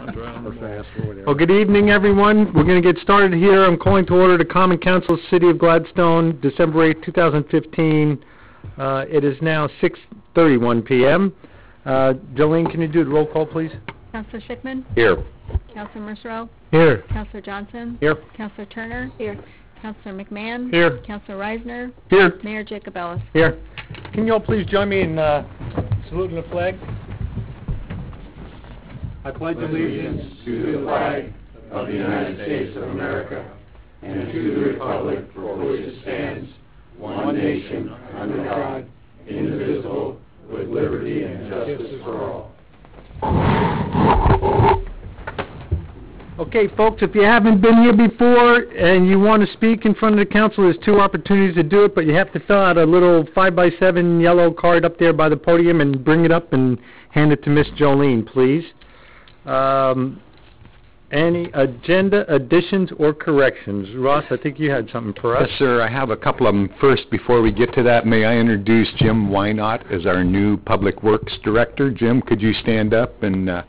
or fast or whatever. Well, good evening, everyone. We're going to get started here. I'm calling to order the Common Council of the City of Gladstone, December 8, 2015. Uh, It is now 6:31 PM. Uh, Jolene, can you do the roll call, please? Counselor Sieckmann? Here. Counselor Mersereau? Here. Counselor Johnson? Here. Counselor Turner? Here. Counselor McMahon? Here. Counselor Reisner? Here. Mayor Jacobellis? Here. Can you all please join me in uh, saluting the flag? I pledge allegiance to the flag of the United States of America and to the republic for which it stands, one nation, under God, indivisible, with liberty and justice for all. Okay, folks, if you haven't been here before and you want to speak in front of the council, there's two opportunities to do it, but you have to fill out a little five-by-seven yellow card up there by the podium and bring it up and hand it to Miss Jolene, please. Um, any agenda additions or corrections? Ross, I think you had something for us. Yes, sir. I have a couple of them. First, before we get to that, may I introduce Jim Wynot as our new Public Works Director? Jim, could you stand up and uh,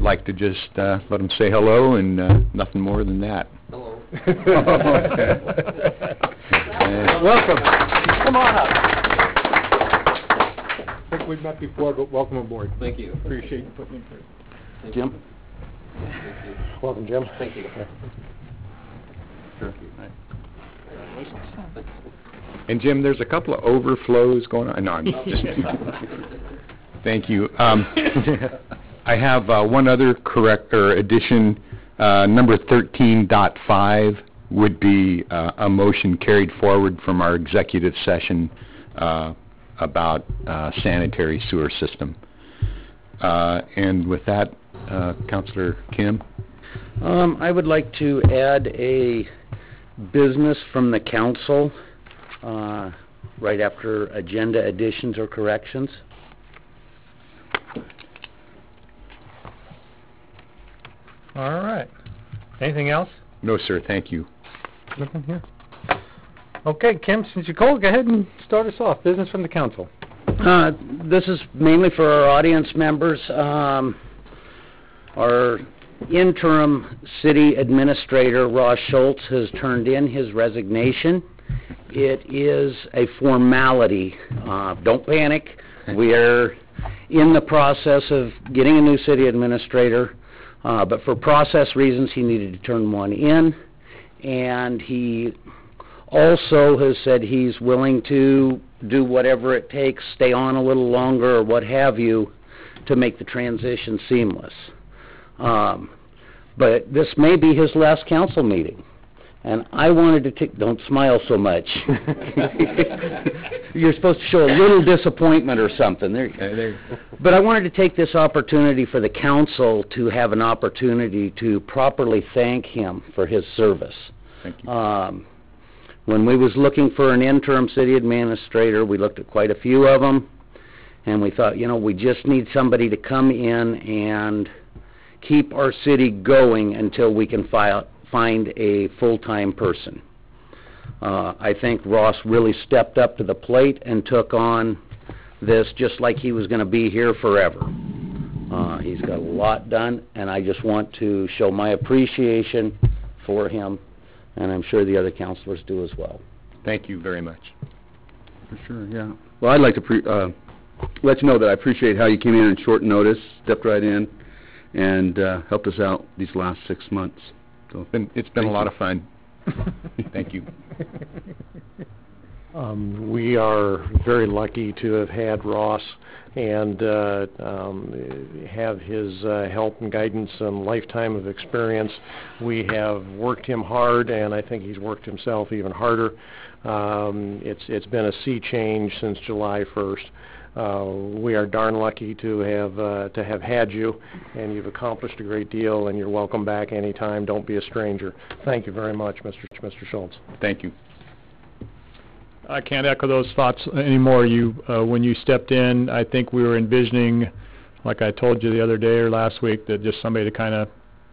like to just uh, let him say hello and uh, nothing more than that? Hello. welcome. Come on up. I think we've met before, but welcome aboard. Thank you. Appreciate you putting me through. Jim? Welcome, Jim. Thank you. And Jim, there's a couple of overflows going on. No, I'm just... Thank you. Um, I have uh, one other correct, or addition, uh, number 13.5 would be uh, a motion carried forward from our executive session uh, about uh, sanitary sewer system. Uh, And with that, uh, Counselor Kim? Um, I would like to add a business from the council, uh, right after agenda additions or corrections. All right. Anything else? No, sir, thank you. Nothing here? Okay, Kim, since you called, go ahead and start us off. Business from the council. Uh, this is mainly for our audience members. Um, our interim city administrator, Ross Schultz, has turned in his resignation. It is a formality. Uh, don't panic. We are in the process of getting a new city administrator, uh, but for process reasons, he needed to turn one in. And he also has said he's willing to do whatever it takes, stay on a little longer or what have you, to make the transition seamless. Um, but this may be his last council meeting. And I wanted to take, don't smile so much. You're supposed to show a little disappointment or something. There, you go. But I wanted to take this opportunity for the council to have an opportunity to properly thank him for his service. Thank you. Um, when we was looking for an interim city administrator, we looked at quite a few of them, and we thought, you know, we just need somebody to come in and keep our city going until we can fi- find a full-time person. Uh, I think Ross really stepped up to the plate and took on this just like he was gonna be here forever. Uh, he's got a lot done, and I just want to show my appreciation for him, and I'm sure the other councilors do as well. Thank you very much. For sure, yeah. Well, I'd like to pre- uh, let you know that I appreciate how you came in on short notice, stepped right in, and uh, helped us out these last six months. So, Been- It's been a lot you. of fun. Thank you. Um, we are very lucky to have had Ross and, uh, um, have his, uh, help and guidance and lifetime of experience. We have worked him hard, and I think he's worked himself even harder. Um, it's, it's been a sea change since July first. Uh, we are darn lucky to have, uh, to have had you, and you've accomplished a great deal, and you're welcome back anytime. Don't be a stranger. Thank you very much, Mr. Ch- Mr. Schultz. Thank you. I can't echo those thoughts anymore. You, uh, when you stepped in, I think we were envisioning, like I told you the other day or last week, that just somebody to kind of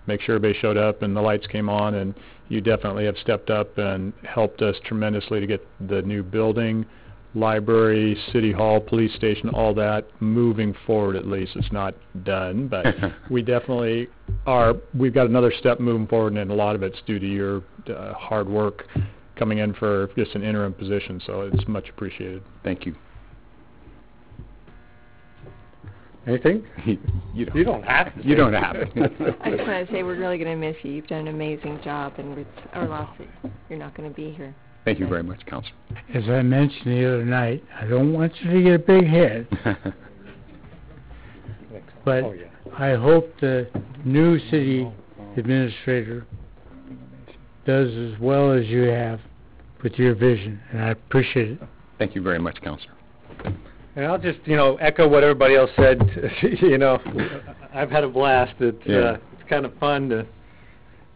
make sure everybody showed up and the lights came on, and you definitely have stepped up and helped us tremendously to get the new building, library, city hall, police station, all that moving forward at least. It's not done, but we definitely are. we've got another step moving forward, and a lot of it's due to your uh, hard work coming in for just an interim position, so it's much appreciated. Thank you. Anything? You don't. You don't have to. You don't have to. I just want to say we're really going to miss you. You've done an amazing job, and it's our loss that you're not going to be here. Thank you very much, Counselor. As I mentioned the other night, I don't want you to get a big head, but Oh, yeah. I hope the new city administrator does as well as you have with your vision, and I appreciate it. Thank you very much, Counselor. And I'll just, you know, echo what everybody else said, you know, I've had a blast. It's, Yeah. uh, it's kind of fun to, uh,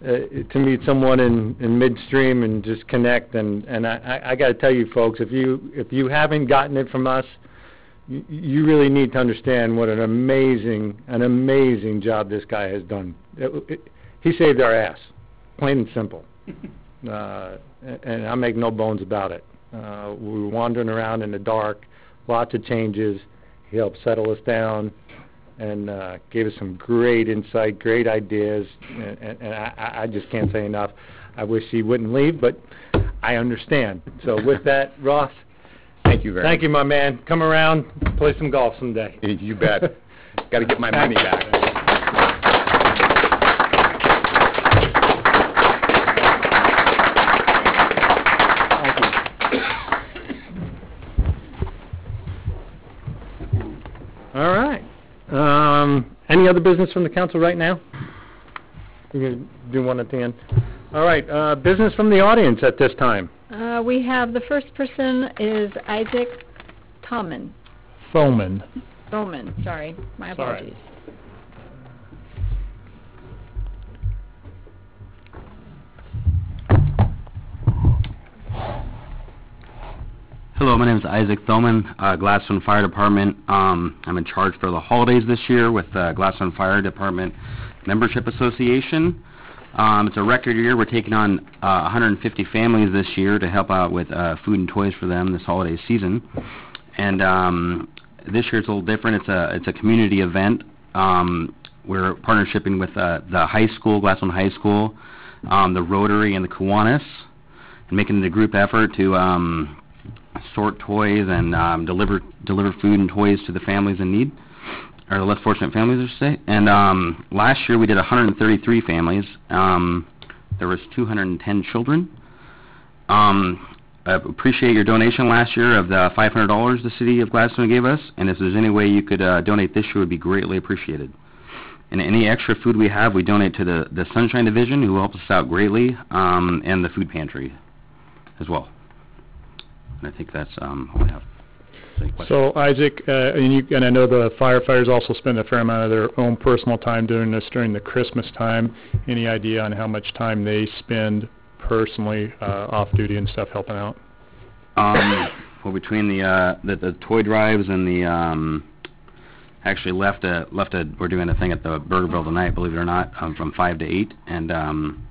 to meet someone in, in midstream and just connect, and, and I, I, I gotta tell you folks, if you, if you haven't gotten it from us, you, you really need to understand what an amazing, an amazing job this guy has done. It, it, he saved our ass, plain and simple. Uh, and I make no bones about it. Uh, we were wandering around in the dark, lots of changes. He helped settle us down and uh, gave us some great insight, great ideas, and, and, and I, I just can't say enough. I wish he wouldn't leave, but I understand. So with that, Ross, Thank you very much. thank you, my man. Come around, play some golf someday. much. You bet. Got to get my money back. All right. Um, any other business from the council right now? You're do one at the end? All right, uh, business from the audience at this time. Uh, we have, the first person is Isaac Tommen, Foman. Bowman, sorry, my It's all right. apologies. Hello, my name is Isaac Thoman, uh, Gladstone Fire Department. Um, I'm in charge for the holidays this year with uh, Gladstone Fire Department Membership Association. Um, it's a record year. We're taking on uh, 150 families this year to help out with uh, food and toys for them this holiday season. And um, this year it's a little different. It's a it's a community event. Um, we're partnershiping with uh, the high school, Gladstone High School, um, the Rotary, and the Kiwanis, and making it a group effort to um, sort toys and um, deliver deliver food and toys to the families in need, or the less fortunate families, I should say. And um, last year we did 133 families. Um, there was 210 children. Um, I appreciate your donation last year of the $500 the city of Gladstone gave us, and if there's any way you could uh, donate this year, would be greatly appreciated. And any extra food we have, we donate to the, the Sunshine Division, who helps us out greatly, um, and the food pantry as well. And I think that's um, all I have. So Isaac, uh, and you, and I know the firefighters also spend a fair amount of their own personal time doing this during the Christmas time. Any idea on how much time they spend personally, uh, off duty and stuff helping out? Um, well, between the, uh, the the toy drives and the um, actually left a left a we're doing a thing at the Burgerville tonight, believe it or not, um, from five to eight, and um,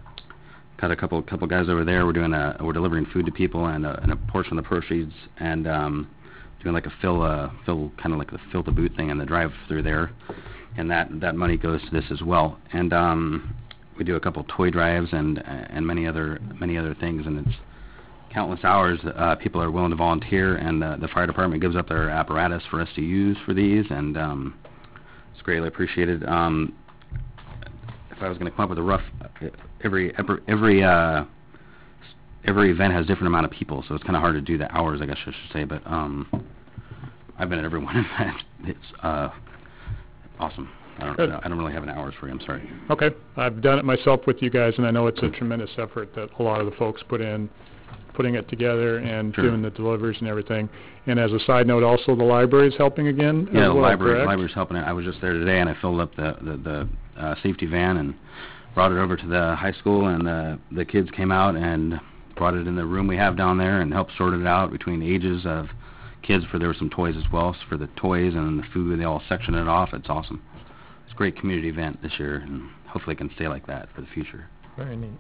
got a couple couple guys over there. We're doing a we're delivering food to people and a, and a portion of the proceeds and um, doing like a fill uh fill kind of like the fill the boot thing in the drive through there, and that that money goes to this as well. And um, we do a couple toy drives and and many other many other things, and it's countless hours uh, people are willing to volunteer, and uh, the fire department gives up their apparatus for us to use for these, and um, it's greatly appreciated. Um, if I was going to come up with a rough, every every every, uh, every event has a different amount of people, so it's kind of hard to do the hours, I guess I should say. But um, I've been at every one of them. It's uh, awesome. I don't, Good. I don't really have an hours for you. I'm sorry. Okay, I've done it myself with you guys, and I know it's a tremendous effort that a lot of the folks put in, putting it together and Sure. doing the deliveries and everything. And as a side note, also the library is helping again Yeah, the well, library, correct? library's helping it. I was just there today, and I filled up the the, the uh, safety van and brought it over to the high school, and the the kids came out and brought it in the room we have down there and helped sort it out between the ages of kids. For there were some toys as well, so for the toys and the food, they all sectioned it off. It's awesome. It's a great community event this year, and hopefully it can stay like that for the future. Very neat.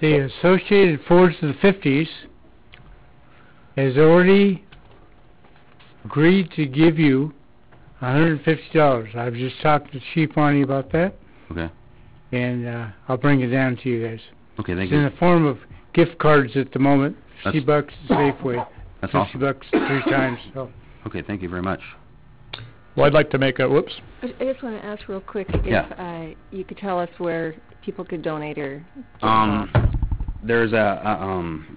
The Associated Fords of the Fifties has already agreed to give you hundred and fifty dollars. I've just talked to Chief Arnie about that, Okay. And uh, I'll bring it down to you guys. Okay, thank It's in the form of gift cards at the moment. Fifty That's- bucks Safeway, That's fifty awesome. bucks three times. So Okay, thank you very much. Well, I'd like to make a, whoops, I I just want to ask real quick Yeah. if uh, you could tell us where people could donate or Um, there's a, a um,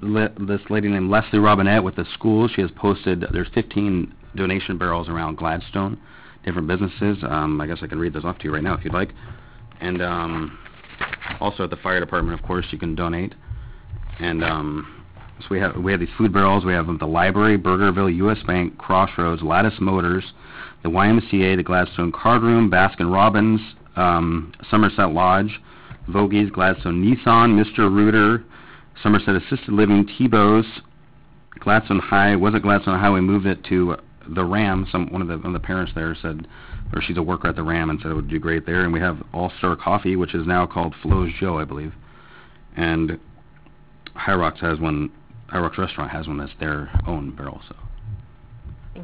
le- this lady named Leslie Robinette with the school. She has posted, there's 15 donation barrels around Gladstone, different businesses. Um, I guess I can read those off to you right now if you'd like. And, um, also at the fire department, of course, you can donate. And, um, so we have, we have these food barrels. We have the library, Burgerville, U.S. Bank, Crossroads, Latus Motors, the YMCA, the Gladstone Card Room, Baskin Robbins, um, Somerset Lodge, Vogies, Gladstone Nissan, Mr. Rooter, Somerset Assisted Living, Tebow's, Gladstone High, wasn't Gladstone High, we moved it to the Ram, some, one of the, one of the parents there said, or she's a worker at the Ram and said it would do great there, and we have All Star Coffee, which is now called Flo's Joe, I believe. And High Rocks has one, High Rocks Restaurant has one that's their own barrel, so.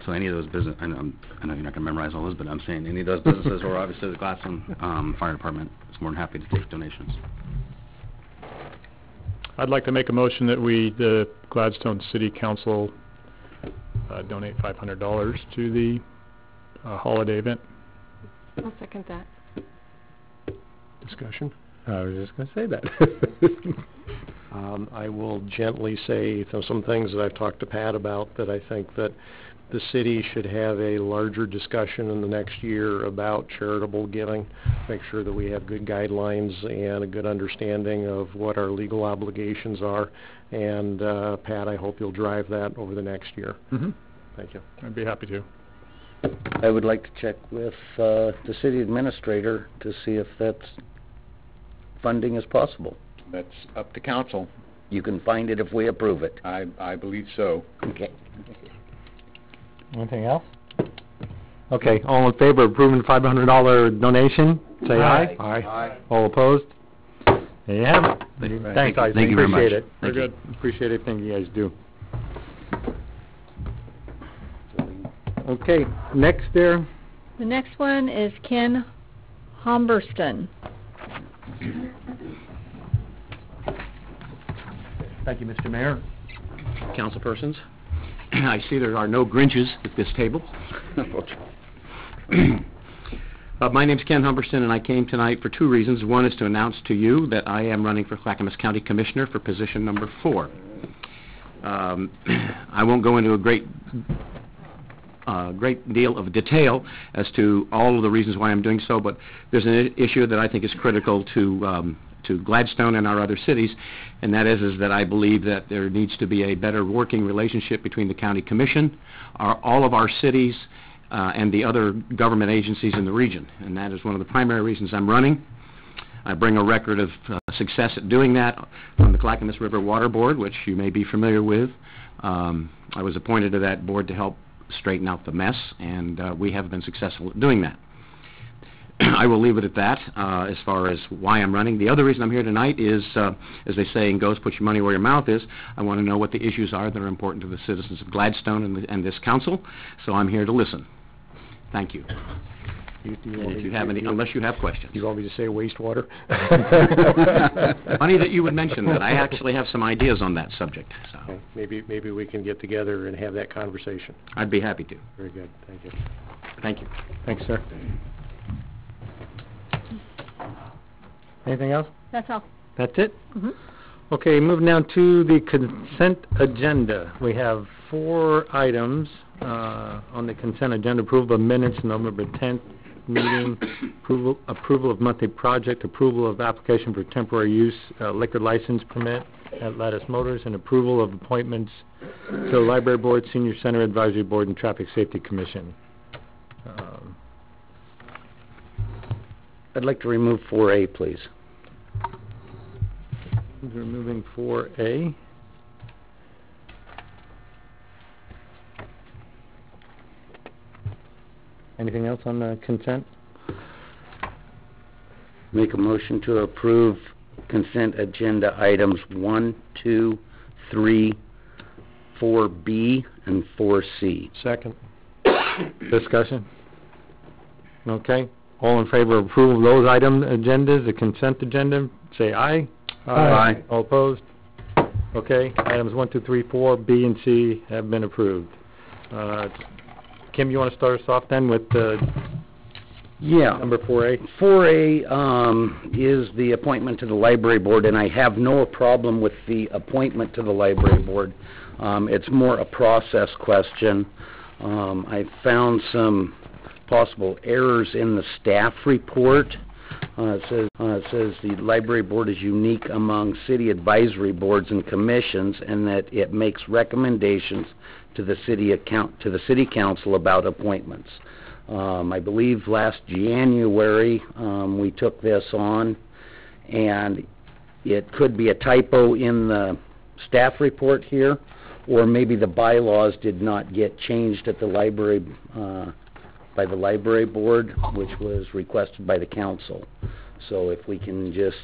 So any of those business, I know, I'm- I know you're not gonna memorize all those, but I'm saying any of those businesses, or obviously the Gladstone, um, Fire Department is more than happy to take donations. I'd like to make a motion that we, the Gladstone City Council, uh, donate five hundred dollars to the, uh, holiday event. I'll second that. Discussion? I was just gonna say that. Um, I will gently say th- some things that I've talked to Pat about, that I think that the city should have a larger discussion in the next year about charitable giving. Make sure that we have good guidelines and a good understanding of what our legal obligations are. And, uh, Pat, I hope you'll drive that over the next year. Mm-hmm. Thank you. I'd be happy to. I would like to check with uh, the city administrator to see if that funding is possible. That's up to council. You can find it if we approve it. I, I believe so. Okay. Anything else? Okay, all in favor of approving the five hundred dollar donation, say aye. Aye. Aye. All opposed? There you have it. Thank you. Thanks, Isaac. Thank you very much. Appreciate it. Very Thank you. good. Appreciate everything you guys do. Okay, next there, The next one is Ken Humberston. Thank you, Mr. Mayor. Councilpersons, I see there are no Grinches at this table. Uh, my name's Ken Humberston, and I came tonight for two reasons. One is to announce to you that I am running for Clackamas County Commissioner for position number four. Um, I won't go into a great uh, great deal of detail as to all of the reasons why I'm doing so, but there's an issue that I think is critical to um, to Gladstone and our other cities, and that is is that I believe that there needs to be a better working relationship between the county commission, our, all of our cities, uh, and the other government agencies in the region, and that is one of the primary reasons I'm running. I bring a record of uh, success at doing that from the Clackamas River Water Board, which you may be familiar with. Um, I was appointed to that board to help straighten out the mess, and uh, we have been successful at doing that. I will leave it at that uh, as far as why I'm running. The other reason I'm here tonight is, uh, as they say in Ghost, put your money where your mouth is. I want to know what the issues are that are important to the citizens of Gladstone and, the, and this council, so I'm here to listen. Thank you. You- you And if you have any, unless you have questions. You want me to say wastewater? Funny that you would mention that. I actually have some ideas on that subject, so Maybe, maybe we can get together and have that conversation. I'd be happy to. Very good, thank you. Thank you. thanks, sir. Anything else? That's all. That's it? Mhm. Okay, moving down to the consent agenda. We have four items, uh, on the consent agenda. Approval of minutes, November tenth meeting, approval, approval of monthly project, approval of application for temporary use uh, liquor license permit at Latus Motors, and approval of appointments to the Library Board, Senior Center Advisory Board, and Traffic Safety Commission. Um, I'd like to remove four A, please. Removing four A. Anything else on the consent? Make a motion to approve consent agenda items one, two, three, four B, and four C. Second. Discussion? Okay, All in favor of approval of those item agendas, the consent agenda, say aye. Aye. All opposed? Okay, items one, two, three, four, B and C have been approved. Uh, Kim, you want to start us off then with uh, Yeah. number four A? Four A, um, is the appointment to the library board, and I have no problem with the appointment to the library board. Um, it's more a process question. Um, I found some possible errors in the staff report. Uh, it says, uh, it says the library board is unique among city advisory boards and commissions, and that it makes recommendations to the city account, to the city council about appointments. Um, I believe last January, um, we took this on, and it could be a typo in the staff report here, or maybe the bylaws did not get changed at the library, uh, by the library board, which was requested by the council. So if we can just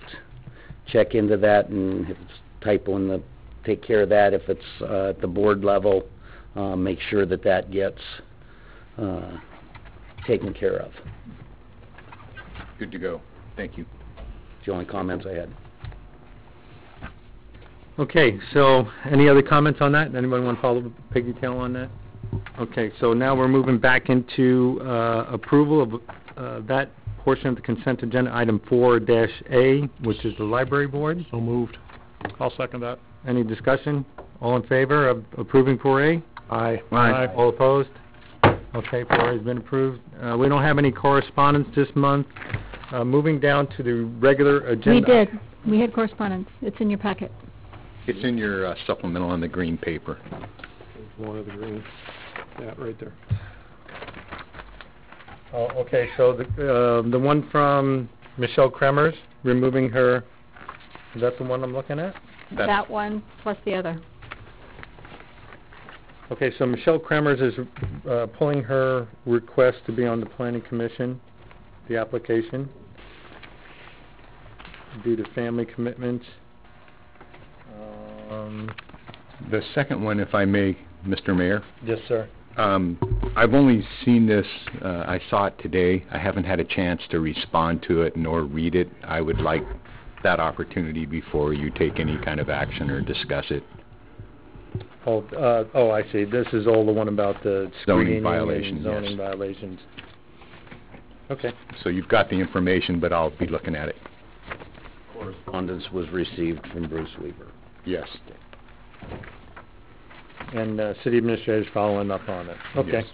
check into that, and if it's typo in the, take care of that, if it's, uh, at the board level, uh, make sure that that gets, uh, taken care of. Good to go. Thank you. It's the only comments I had. Okay, so any other comments on that? Anybody want to follow Peggy Tail on that? Okay, so now we're moving back into uh, approval of uh, that portion of the consent agenda, item four dash A, which is the library board. So moved. I'll second that. Any discussion? All in favor of approving four A? Aye. Aye. All opposed? Okay, four A has been approved. Uh, we don't have any correspondence this month. Uh, moving down to the regular agenda. We did. We had correspondence. It's in your packet. It's in your uh, supplemental on the green paper. There's one of the green, that right there. Oh, okay, so the, uh, the one from Michelle Kremers, removing her, is that the one I'm looking at? That's- That one plus the other. Okay, so Michelle Kremers is, uh, pulling her request to be on the planning commission, the application, due to family commitments. Um, The second one, if I may, Mr. Mayor. yes, sir. Um, I've only seen this, uh, I saw it today. I haven't had a chance to respond to it nor read it. I would like that opportunity before you take any kind of action or discuss it. Oh, uh, oh, I see, this is all the one about the Zoning screening and violations, yes. zoning violations. Okay. So you've got the information, but I'll be looking at it. Correspondence was received from Bruce Weaver. Yes. And uh, city administrator's following up on it. Okay.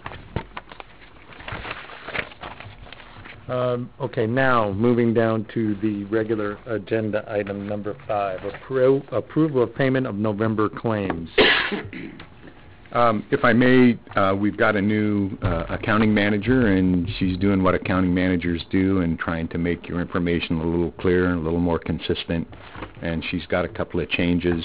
Um, Okay, now, moving down to the regular agenda item number five, appro- approval of payment of November claims. Um, If I may, uh, we've got a new uh, accounting manager, and she's doing what accounting managers do and trying to make your information a little clearer and a little more consistent. And she's got a couple of changes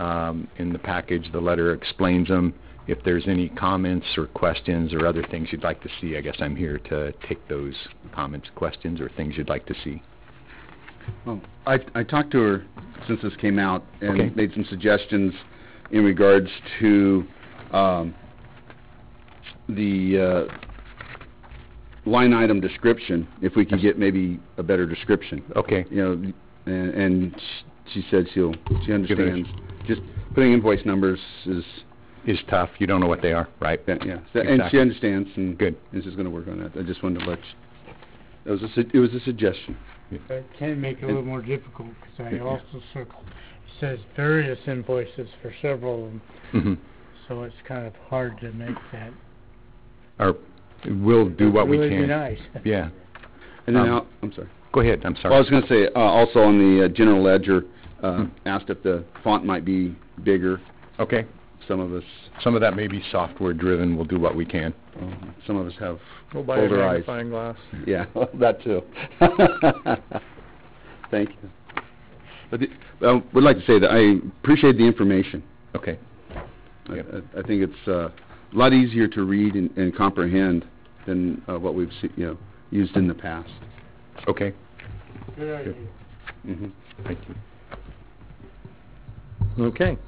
um, in the package. The letter explains them. If there's any comments or questions or other things you'd like to see, I guess I'm here to take those comments, questions, or things you'd like to see. Oh, I, I talked to her since this came out Okay. and made some suggestions in regards to, um, the, uh, line item description, if we could get maybe a better description. Okay. You know, and, and she said she'll, she understands. Just putting invoice numbers is, Is tough. You don't know what they are, right? yeah, yeah. So- And she understands and. Good. Is just gonna work on that. I just wanted to let you, that was a, su- it was a suggestion. But can make it a little more difficult, because I also circled, it says various invoices for several of them, hmm so it's kind of hard to make that. Or, we'll do what we Really can. be nice. Yeah. And then, Um, I'll- I'm sorry. Go ahead, I'm sorry. Well, I was gonna say, uh, also on the uh, general ledger, uh, Hmm. asked if the font might be bigger. Okay. Some of us, Some of that may be software driven. We'll do what we can. uh, some of us have We'll buy a Older eyes. magnifying glass. Yeah, that too. Thank you. But, the- uh, would like to say that I appreciate the information. Okay. I, Yep. I- I think it's, uh, a lot easier to read and, and comprehend than, uh, what we've se- you know, used in the past. Okay. Good idea. hmm Thank you. Okay.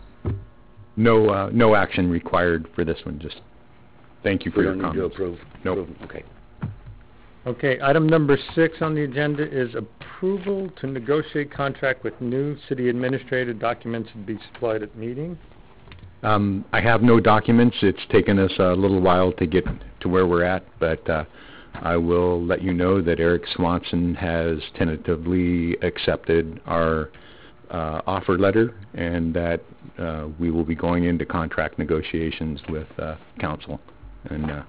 No, uh, no action required for this one, just thank you for We your don't need to comments. approve. Nope. approve, Okay. Okay, item number six on the agenda is approval to negotiate contract with new city administrator. Documents to be supplied at meeting. Um, I have no documents. It's taken us a little while to get to where we're at, but uh, I will let you know that Eric Swanson has tentatively accepted our uh, offer letter and that uh, we will be going into contract negotiations with uh, council. And uh,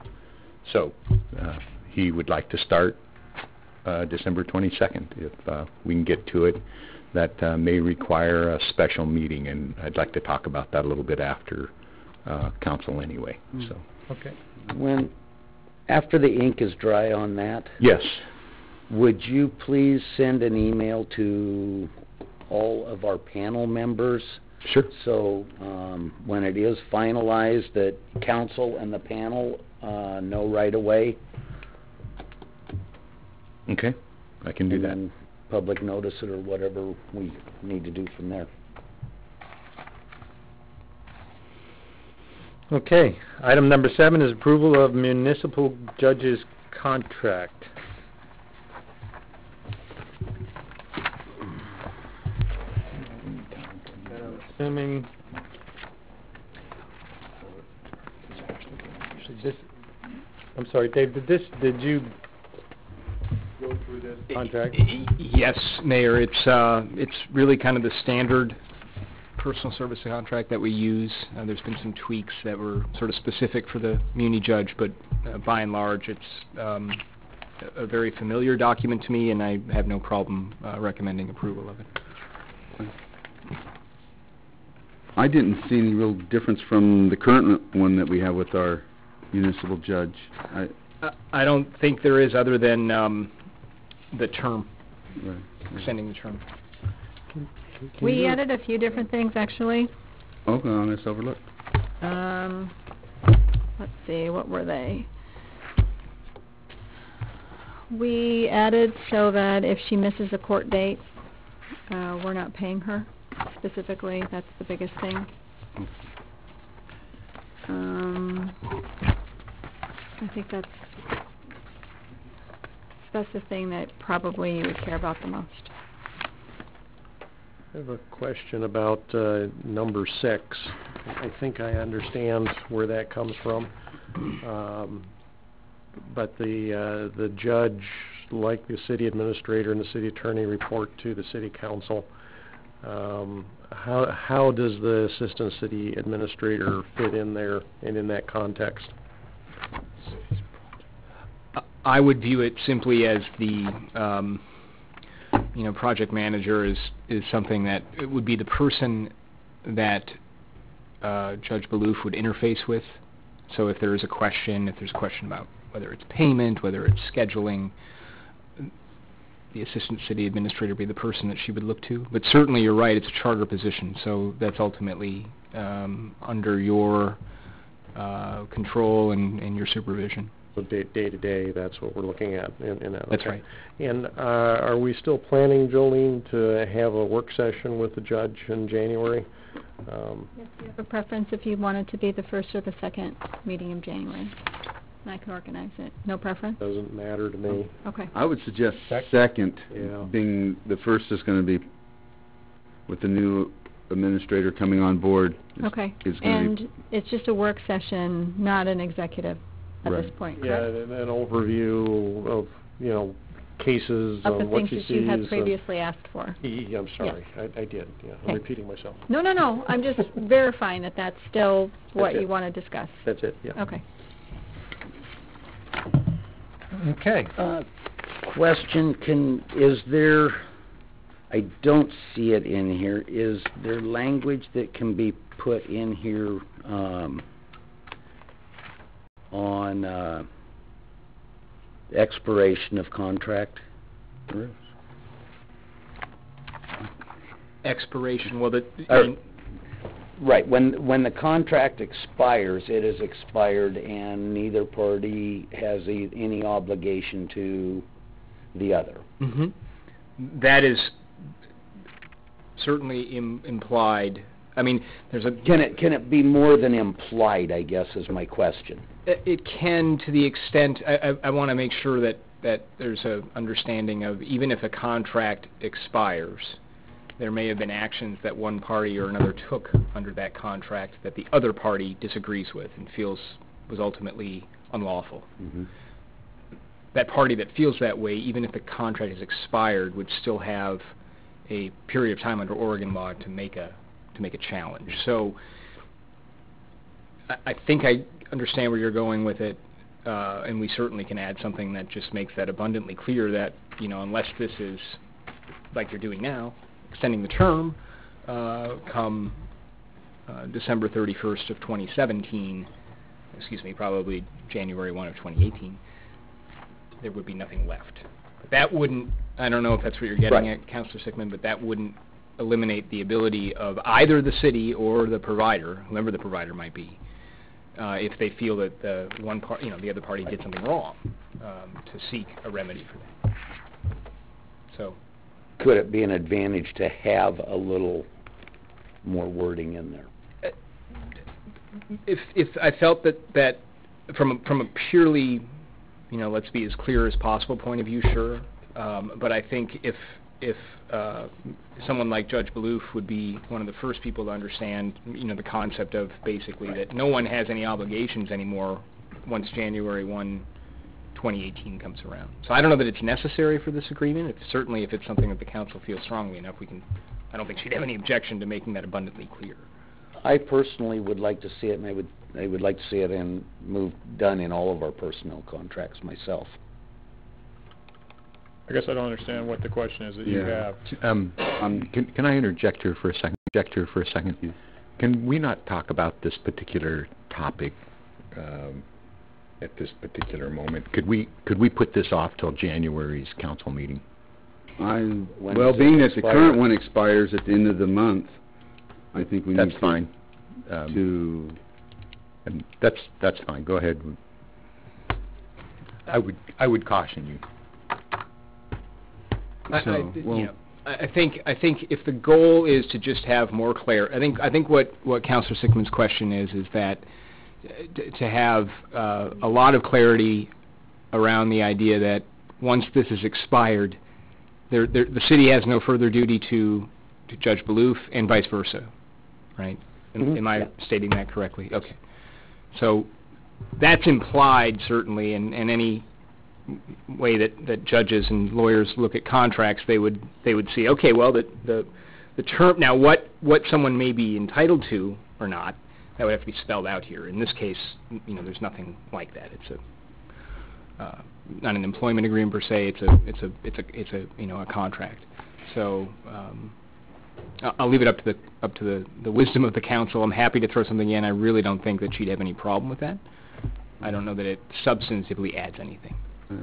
so uh, he would like to start uh, December 22nd if uh, we can get to it. That uh, may require a special meeting, and I'd like to talk about that a little bit after uh, council anyway. So Okay. When, after the ink is dry on that, yes, would you please send an email to all of our panel members? sure. So, um, when it is finalized, that council and the panel, uh, know right away? Okay, I can do and that. then public notice it or whatever we need to do from there. Okay, item number seven is approval of municipal judge's contract. And I'm Assuming... Should this, I'm sorry, Dave, did this, did you go through this contract? Yes, Mayor, it's, uh, it's really kind of the standard personal service contract that we use. Uh, there's been some tweaks that were sort of specific for the muni judge, but uh, by and large, it's, um, a a very familiar document to me, and I have no problem, uh, recommending approval of it. I didn't see any real difference from the current one that we have with our municipal judge. I, Uh, I don't think there is other than, um, the term, right, extending the term. We added a few different things, actually. okay, on this overlook. Um, let's see, what were they? We added so that if she misses a court date, uh, we're not paying her specifically. That's the biggest thing. Um, I think that's, that's the thing that probably you would care about the most. I have a question about uh, number six. I think I understand where that comes from. Um, But the, uh, the judge, like the city administrator and the city attorney, report to the city council. Um, How, how does the assistant city administrator fit in there and in that context? I- would view it simply as the, um, you know, project manager is, is something that, it would be the person that, uh, Judge Baloof would interface with. So if there is a question, if there's a question about whether it's payment, whether it's scheduling, the assistant city administrator be the person that she would look to. But certainly, you're right, it's a charter position, so that's ultimately, um, under your, uh, control and, and your supervision. So day, day to day, that's what we're looking at in, in that. That's okay. right. And, uh, are we still planning, Jolene, to have a work session with the judge in January? Um, If you have a preference, if you want it to be the first or the second meeting of January, I can organize it. No preference? doesn't matter to me. Okay. I would suggest second, Yeah. being the first is gonna be with the new administrator coming on board. is- Okay. Is gonna be, And it's just a work session, not an executive at this Right. point, Yeah, correct? an an overview of, you know, cases Of the on what things she that you had and- previously asked for. Yeah, I'm sorry, I, I did, yeah, I'm Okay. repeating myself. No, no, no, I'm just verifying that that's still what That's you it. want to discuss. That's it, yeah. Okay. Okay. Uh, question, can, is there, I don't see it in here, is there language that can be put in here, um, on, uh, expiration of contract? there is. Expiration, well, the, I mean, Right, when, when the contract expires, it is expired and neither party has e- any obligation to the other. Mhm. That is certainly Im- implied. I mean, there's a. Can it, can it be more than implied, I guess, is my question. It it can, to the extent, I, I, I want to make sure that that there's a understanding of even if a contract expires, there may have been actions that one party or another took under that contract that the other party disagrees with and feels was ultimately unlawful. Mhm. That party that feels that way, even if the contract has expired, would still have a period of time under Oregon law to make a to make a challenge. So I, I think I understand where you're going with it, uh, and we certainly can add something that just makes that abundantly clear that you know unless this is like you're doing now, extending the term, uh, come uh, December 31st of 2017, excuse me, probably January 1 of 2018, there would be nothing left. That wouldn't, I don't know if that's what you're getting Right. at, Councilor Sieckmann, but that wouldn't eliminate the ability of either the city or the provider, whoever the provider might be, uh, if they feel that the one part, you know, the other party did something wrong, um, to seek a remedy for that. So, Could it be an advantage to have a little more wording in there? if if I felt that that from a, from a purely, you know, let's be as clear as possible point of view, sure. Um, but I think if if uh, someone like Judge Baloof would be one of the first people to understand, you know, the concept of basically that no one has any obligations anymore once January 1, 2018 comes around. So I don't know that it's necessary for this agreement. If, certainly, if it's something that the council feels strongly enough, we can. I don't think she'd have any objection to making that abundantly clear. I personally would like to see it, and I would, I would like to see it in, move, done in all of our personnel contracts myself. I guess I don't understand what the question is that you Yeah. have. Um, can, can I interject here for a second? Interject here for a second? Can we not talk about this particular topic, um, at this particular moment? Could we, could we put this off till January's council meeting? I, When well, does it being that the expire? current one expires at the end of the month, I think we need That's to... fine. Um, To, and that's, that's fine, go ahead. I would, I would caution you. I, I, So, you well- know, I I think I think if the goal is to just have more clarity, I think I think what what Councilor Sieckmann's question is is that to have uh, a lot of clarity around the idea that once this is expired, there, there, the city has no further duty to to Judge Baloof and vice versa, right? Am, Mhm, am I yeah. stating that correctly? Okay. So that's implied certainly, in, in any way that, that judges and lawyers look at contracts, they would they would see, okay, well, the the the term now what what someone may be entitled to or not, that would have to be spelled out here. In this case, you know, there's nothing like that. It's a uh, not an employment agreement per se. It's a it's a it's a it's a you know a contract. So um, I'll, I'll leave it up to the up to the the wisdom of the council. I'm happy to throw something in. I really don't think that she'd have any problem with that. I don't know that it substantively adds anything. uh,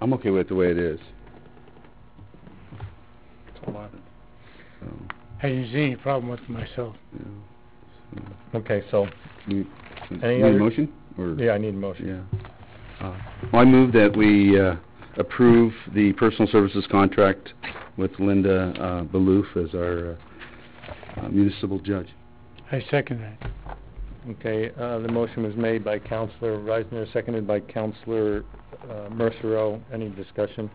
I'm okay with it the way it is. So, I didn't see any problem with it myself. yeah. Okay, so, Need Any need a other- motion, or? yeah, I need a motion. Yeah. Uh, Well, I move that we uh, approve the personal services contract with Linda uh, Baloof as our uh, uh, municipal judge. I second that. Okay, uh, the motion was made by Counselor Reisner, seconded by Counselor uh, Mersereau. Any discussion?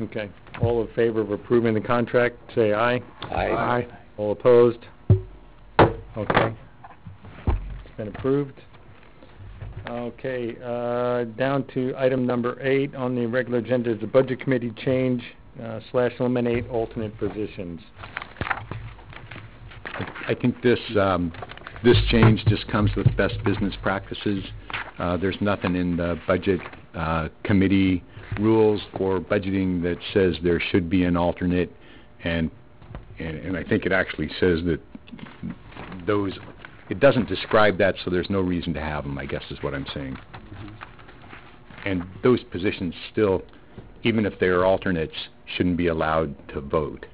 Okay, all in favor of approving the contract, say aye. I, All opposed? Okay. It's been approved. Okay, uh, down to item number eight on the regular agenda is the Budget Committee change uh, slash eliminate alternate positions. I think this, um, this change just comes with best business practices. Uh, there's nothing in the budget, uh, committee rules for budgeting that says there should be an alternate, and, and, and I think it actually says that those, it doesn't describe that, so there's no reason to have them, I guess is what I'm saying. And those positions still, even if they're alternates, shouldn't be allowed to vote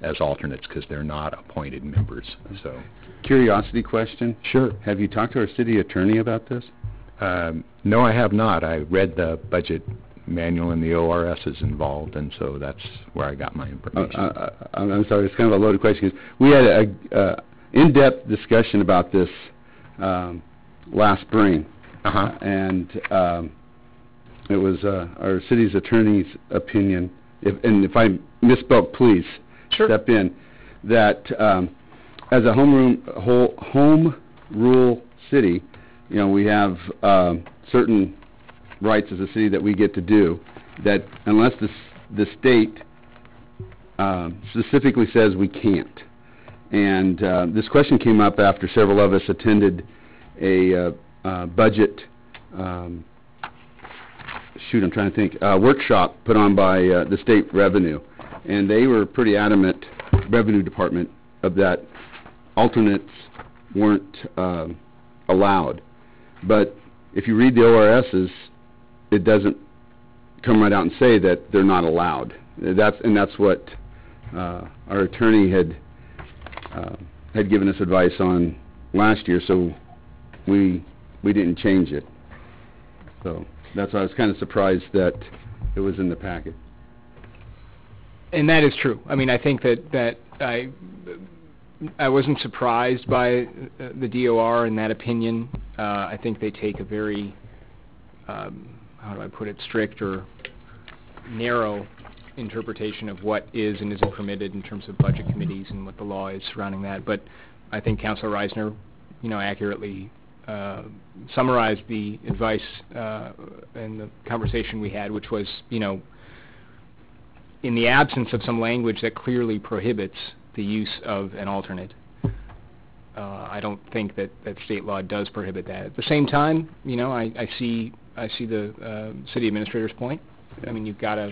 as alternates because they're not appointed members, so. Curiosity question, Sure. have you talked to our city attorney about this? Um, no, I have not. I read the budget manual and the ORS is involved, and so that's where I got my Uh, information. uh, uh, I'm I'm sorry, it's kind of a loaded question. 'cause We had a uh, in-depth discussion about this um, last spring, Uh-huh. and um, it was uh, our city's attorney's opinion, if, and if I misspoke, please step in, that um, as a home room, whole, home rule city, you know, we have um, certain rights as a city that we get to do, that unless the, the state um, specifically says we can't. And uh, this question came up after several of us attended a uh, uh, budget, um, shoot, I'm trying to think, uh, workshop put on by uh, the state revenue. And they were pretty adamant, revenue department, of that alternates weren't um, allowed. But if you read the ORSs, it doesn't come right out and say that they're not allowed. That's, and that's what uh, our attorney had, uh, had given us advice on last year, so we, we didn't change it. So, that's why I was kind of surprised that it was in the packet. And that is true. I mean, I think that, that I, I wasn't surprised by uh, the DOR and that opinion. Uh, I think they take a very, um, how do I put it, strict or narrow interpretation of what is and isn't permitted in terms of budget committees and what the law is surrounding that. But I think Councilor Reisner, you know, accurately uh, summarized the advice uh, and the conversation we had, which was, you know, in the absence of some language that clearly prohibits the use of an alternate, uh, I don't think that, that state law does prohibit that. At the same time, you know, I, I see I see the uh, city administrator's point. I mean, you've got a,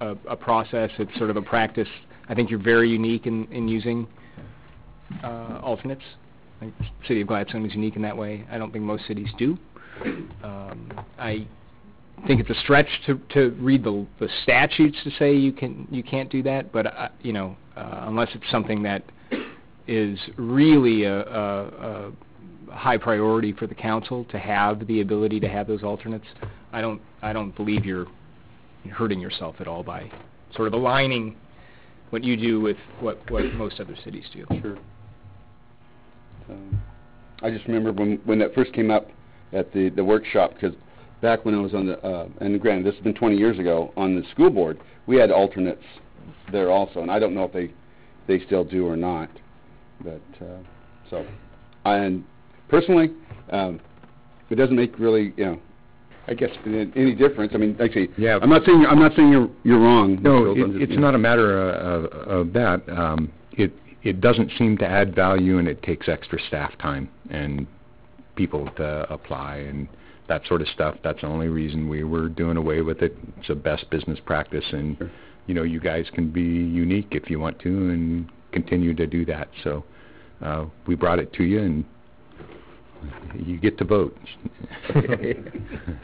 a, a, a process. It's sort of a practice. I think you're very unique in, in using uh, alternates. I think City of Gladstone is unique in that way. I don't think most cities do. Um, I think it's a stretch to to read the the statutes to say you can you can't do that, but uh, you know uh, unless it's something that is really a, a, a high priority for the council to have the ability to have those alternates, I don't I don't believe you're hurting yourself at all by sort of aligning what you do with what what most other cities do. Sure. Um, I just remember when when that first came up at the the workshop because back when I was on the uh, and granted this has been 20 years ago on the school board we had alternates there also and I don't know if they they still do or not but uh, so and personally um, it doesn't make really you know I guess any difference I mean actually Yeah. I'm not saying I'm not saying you're you're wrong No, it, it's you know. not a matter of, of that. Um, it it doesn't seem to add value, and it takes extra staff time and people to apply and that sort of stuff. That's the only reason we were doing away with it. It's a best business practice, and Sure. you know, you guys can be unique if you want to, and continue to do that. So uh, we brought it to you, and you get to vote.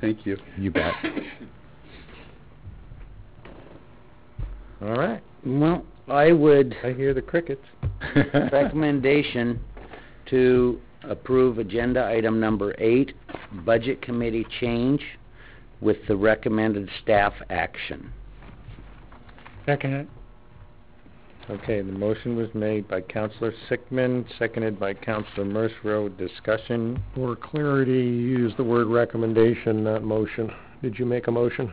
Thank you. You bet. All right. Well, I would I hear the crickets. recommendation to approve agenda item number eight, budget committee change with the recommended staff action. Second it. Okay, the motion was made by Counselor Sieckmann, seconded by Counselor Mersereau. Discussion. For clarity, you used the word recommendation, not motion. Did you make a motion,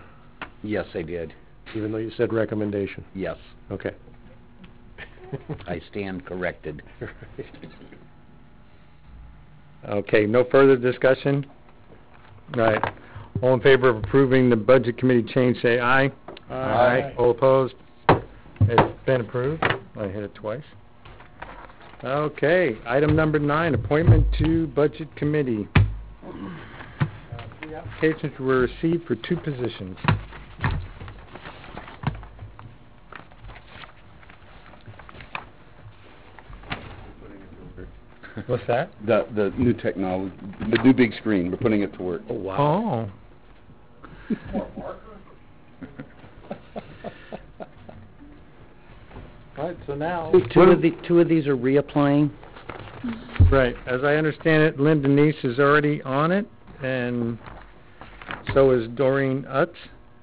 Yes, I did. even though you said recommendation? Yes, Okay. I stand corrected. Okay, no further discussion? All right. All in favor of approving the budget committee change, say aye. Aye. All opposed? It's been approved. I hit it twice. Okay, item number nine, appointment to budget committee. Applications were received for two positions. What's that? The the new technology, the new big screen. We're putting it to work. Oh, wow. Oh. right, so now... Two of the, two of these are reapplying? Right, as I understand it, Linda Neese is already on it, and so is Doreen Utz.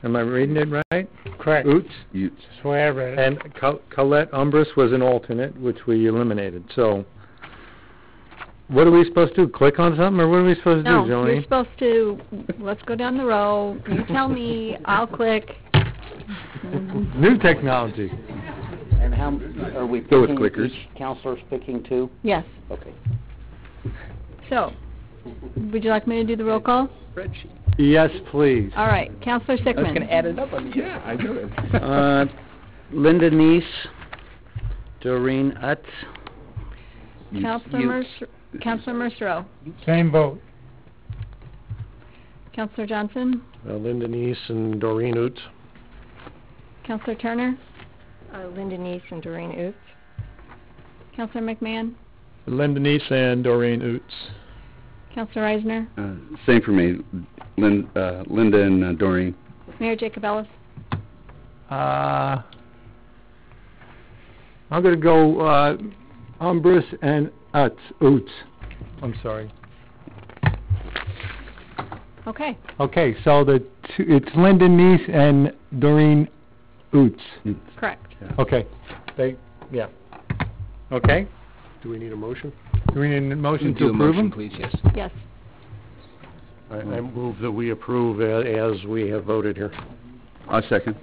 Am I reading it right? Correct. Utz? You, That's the way I read it. And Col- Colette Umbris was an alternate, which we eliminated, so... what are we supposed to do? Click on something, or what are we supposed to No, do, you're Jolene? supposed to, let's go down the row, you tell me, I'll click. New technology. And how, are we Go with picking, clickers. each counselor's picking two? Yes, Okay. so, would you like me to do the roll call? Spreadsheet. Yes, please. All right, Counselor Sieckmann. Add it up on, yeah, I know it. Uh, Linda Neese, Doreen Utz. Counselor you- Mercer, Counselor Mersereau. Same vote. Counselor Johnson. Uh, Linda Neese and Doreen Oots. Counselor Turner. Uh, Linda Neese and Doreen Oots. Counselor McMahon. Linda Neese and Doreen Oots. Counselor Reisner. Uh, Same for me, Lin- uh, Linda and uh, Doreen. Mayor Jacob Ellis. Uh, I'm gonna go, uh, Umbrus and Utz, Oots. I'm sorry. Okay, Okay, so the two, it's Linda Neese and Doreen Oots. correct. Okay, they, yeah. Okay, Do we need a motion? do we need a motion to Do a approve motion, them? please, yes. Yes. I, I move that we approve a- as we have voted here. A second.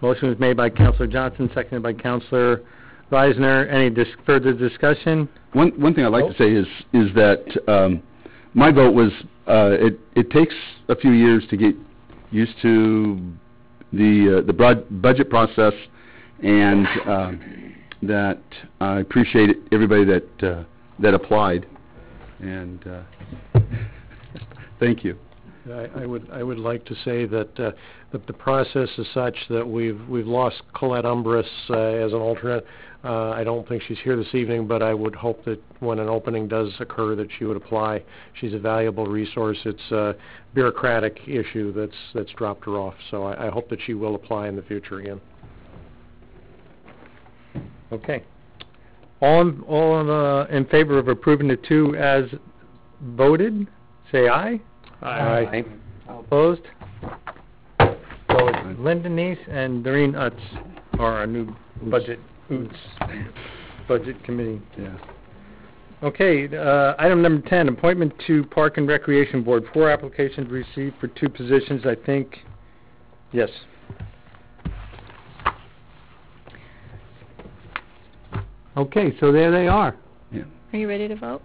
Motion was made by Counselor Johnson, seconded by Counselor Reisner. Any dis- further discussion? One, one thing I'd like Oh. to say is, is that, um, my vote was, uh, it, it takes a few years to get used to the, uh, the broad budget process, and, um, that I appreciate everybody that, uh, that applied, and, uh, thank you. I, I would, I would like to say that, uh, that the process is such that we've, we've lost Colette Umbris, uh, as an alternate. Uh, I don't think she's here this evening, but I would hope that when an opening does occur, that she would apply. She's a valuable resource. It's a bureaucratic issue that's, that's dropped her off, so I, I hope that she will apply in the future again. Okay. All, in- all, in, uh, in favor of approving the two as voted, say aye. Aye. All Opposed? So it's Linda Neese and Doreen Utz are our new budget, Oots, Budget Committee. Yeah. Okay, uh, item number ten, appointment to Park and Recreation Board. Four applications received for two positions, I think. Yes. Okay, so there they are. Are you ready to vote?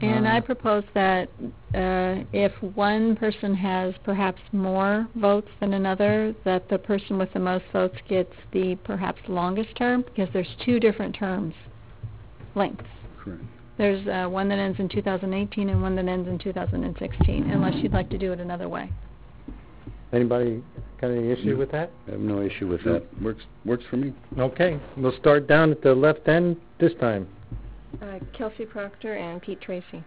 And I Uh, propose that, uh, if one person has perhaps more votes than another, that the person with the most votes gets the perhaps longest term, because there's two different terms, lengths. Correct. There's, uh, one that ends in two thousand eighteen and one that ends in two thousand and sixteen, unless you'd like to do it another way. Anybody got any issue with that? I have no issue with That that. works, works for me. Okay, we'll start down at the left end this time. Uh, Kelsey Proctor and Pete Tracy.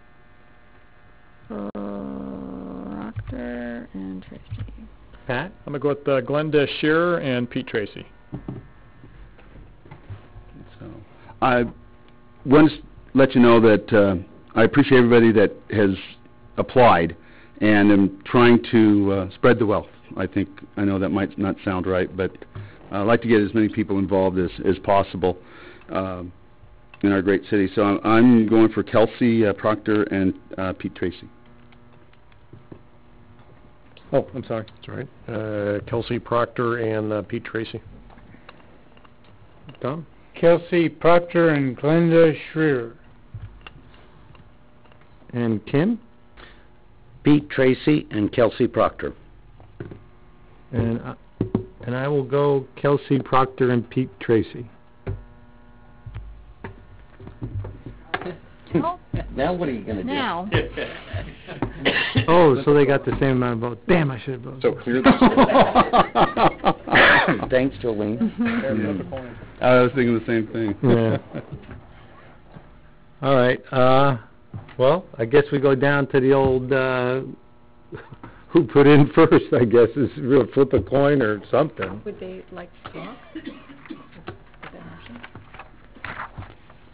Proctor and Tracy. Pat? I'm gonna go with uh, Glenda Shearer and Pete Tracy. So, I want to let you know that uh, I appreciate everybody that has applied, and am trying to uh, spread the wealth. I think, I know that might not sound right, but I'd like to get as many people involved as, as possible um, in our great city. So I'm- I'm going for Kelsey uh, Proctor and uh, Pete Tracy. Oh, I'm sorry. That's all right. Uh, Kelsey Proctor and uh, Pete Tracy. Tom? Kelsey Proctor and Glenda Schreier. And Kim? Pete Tracy and Kelsey Proctor. And, I- and I will go Kelsey Proctor and Pete Tracy. Now what are you gonna do? now, Oh, so they got the same amount of votes. Damn, I should have voted. So clear the Thanks, Jolene. I was thinking the same thing. Yeah. All right, uh, well, I guess we go down to the old, uh, who put in first, I guess, is we'll flip a coin or something. would they like to talk?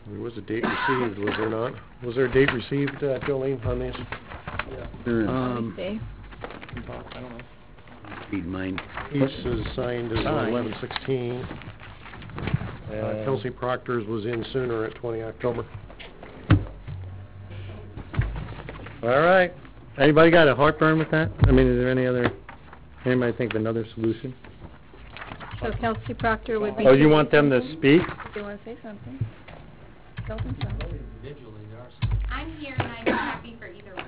There was a date received, was there not? Was there a date received, uh, Jolene, on this? Yeah. There is. Um, Stay. read mine. This is signed as Signed. eleven sixteen. Uh, Kelsey Proctor's was in sooner at twenty October. All right. Anybody got a heartburn with that? I mean, is there any other, anybody think of another solution? So Kelsey Proctor would be... Oh, you want them to speak? If you want to say something. Tell them so. I'm here and I'm happy for either one.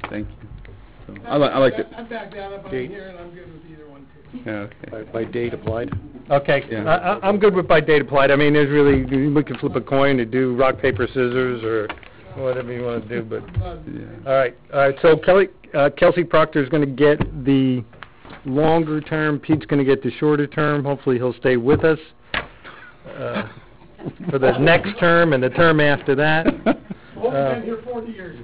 Thank you. So, I li- I like it. I'm back down, if I'm Date. here, and I'm good with either one, too. Yeah, okay. By, by date applied? Okay, Yeah. I, I- I'm good with by date applied. I mean, there's really, we can flip a coin to do rock, paper, scissors, or whatever you want to do, but, all right. All right, so Kelly, uh, Kelsey Proctor's gonna get the longer term, Pete's gonna get the shorter term. Hopefully, he'll stay with us, uh, for the next term and the term after that. Well, Uh, I've been here forty years.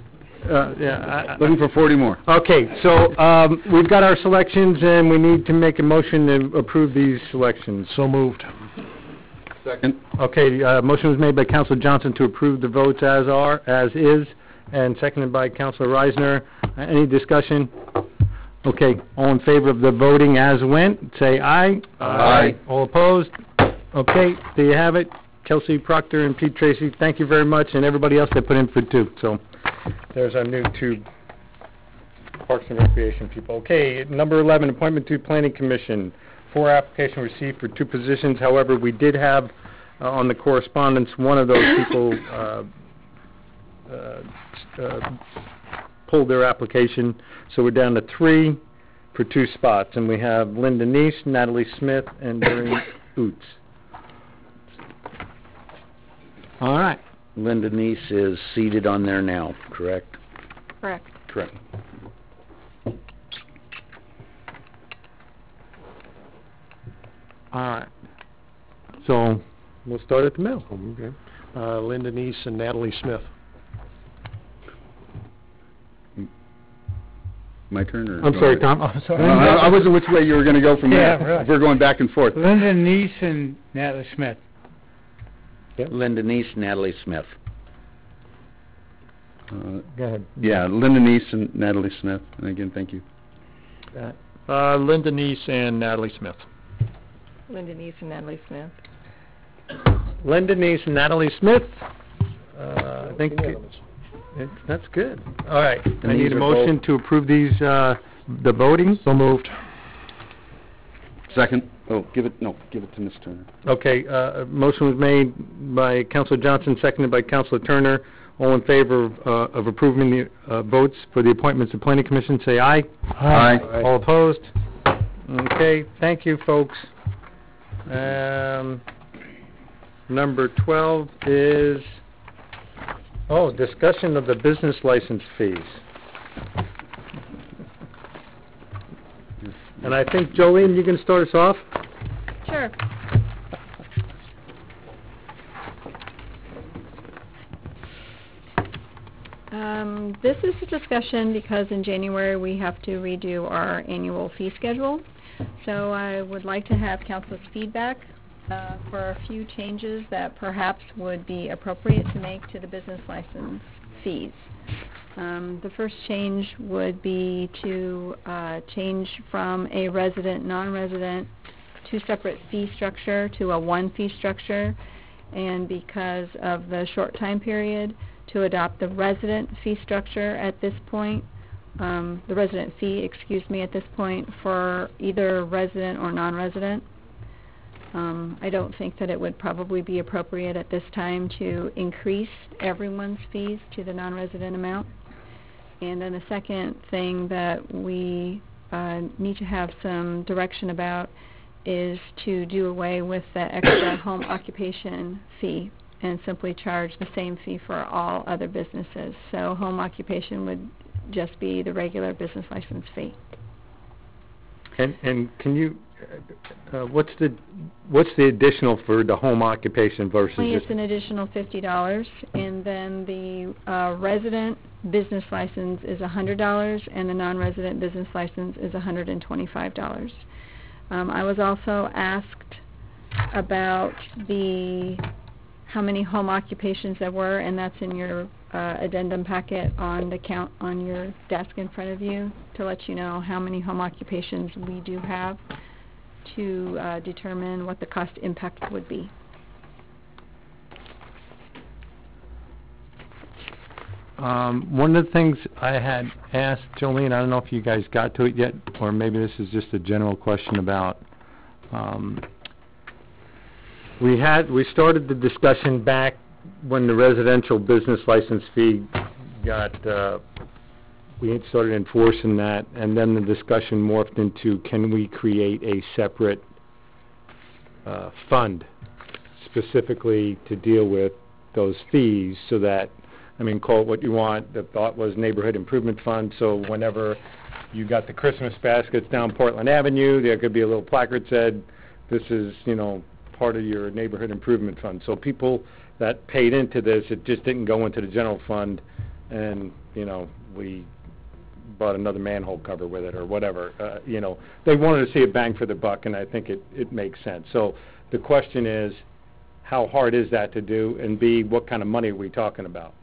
Uh, yeah, I- I- Looking for forty more. Okay, so, um, we've got our selections, and we need to make a motion to approve these selections. So moved. Second. Okay, uh, motion was made by Counselor Johnson to approve the votes as are, as is, and seconded by Counselor Reisner. Uh, Any discussion? Okay, all in favor of the voting as went, say aye. Aye. All opposed? Okay, there you have it. Kelsey Proctor and Pete Tracy, thank you very much, and everybody else that put in for two. So, there's our new two Parks and Recreation people. Okay, number eleven, appointment to Planning Commission. Four application received for two positions, however, we did have, uh, on the correspondence, one of those people, uh, uh, uh, pulled their application, so we're down to three for two spots, and we have Linda Neese, Natalie Smith, and Doreen Oots. All right. Linda Neese is seated on there now, correct? Correct. Correct. All right. So, we'll start at the middle. Okay. Uh, Linda Neese and Natalie Smith. My turn, or? I'm sorry, Tom, I'm Uh, sorry. I I wasn't which way you were gonna go from Yeah, there. right. We're going back and forth. Linda Neese and Natalie Smith. Linda Neese, and Natalie Smith. Uh, Go ahead. Yeah, Linda Neese and Natalie Smith, and again, thank you. Uh, Linda Neese and Natalie Smith. Linda Neese and Natalie Smith. Linda Neese and Natalie Smith. Uh, I think it- that's good. All right, I need a motion both- to approve these, uh, the voting. So moved. Second, oh, give it, no, give it to Ms. Turner. Okay, uh, a motion was made by Counselor Johnson, seconded by Counselor Turner. All in favor of, uh, of approving the, uh, votes for the appointments of Planning Commission, say aye. Aye. All opposed? Okay, thank you, folks. Um, number twelve is, oh, discussion of the business license fees. And I think, Jolene, you can start us off? Sure. Um, this is a discussion because in January we have to redo our annual fee schedule. So I would like to have council's feedback uh, for a few changes that perhaps would be appropriate to make to the business license fees. Um, the first change would be to uh, change from a resident, non-resident, two separate fee structure to a one fee structure, and because of the short time period, to adopt the resident fee structure at this point, um, the resident fee, excuse me, at this point for either resident or non-resident. Um, I don't think that it would probably be appropriate at this time to increase everyone's fees to the non-resident amount. And then the second thing that we uh, need to have some direction about is to do away with the extra home occupation fee and simply charge the same fee for all other businesses. So home occupation would just be the regular business license fee. And, and can you, uh, uh, what's the, what's the additional for the home occupation versus it's an additional fifty dollars, and then the uh, resident business license is a hundred dollars, and the non-resident business license is a hundred and twenty-five dollars. Um, I was also asked about the, how many home occupations there were, and that's in your uh, addendum packet on the count, on your desk in front of you, to let you know how many home occupations we do have to uh, determine what the cost impact would be. Um, one of the things I had asked Jolene, I don't know if you guys got to it yet, or maybe this is just a general question about, um, we had, we started the discussion back when the residential business license fee got, uh, we started enforcing that, and then the discussion morphed into, can we create a separate, uh, fund specifically to deal with those fees so that, I mean, call it what you want, the thought was neighborhood improvement fund, so whenever you got the Christmas baskets down Portland Avenue, there could be a little placard said, this is, you know, part of your neighborhood improvement fund. So people that paid into this, it just didn't go into the general fund, and, you know, we bought another manhole cover with it or whatever. Uh, you know, they wanted to see a bang for the buck, and I think it, it makes sense. So the question is, how hard is that to do? And B, what kind of money are we talking about?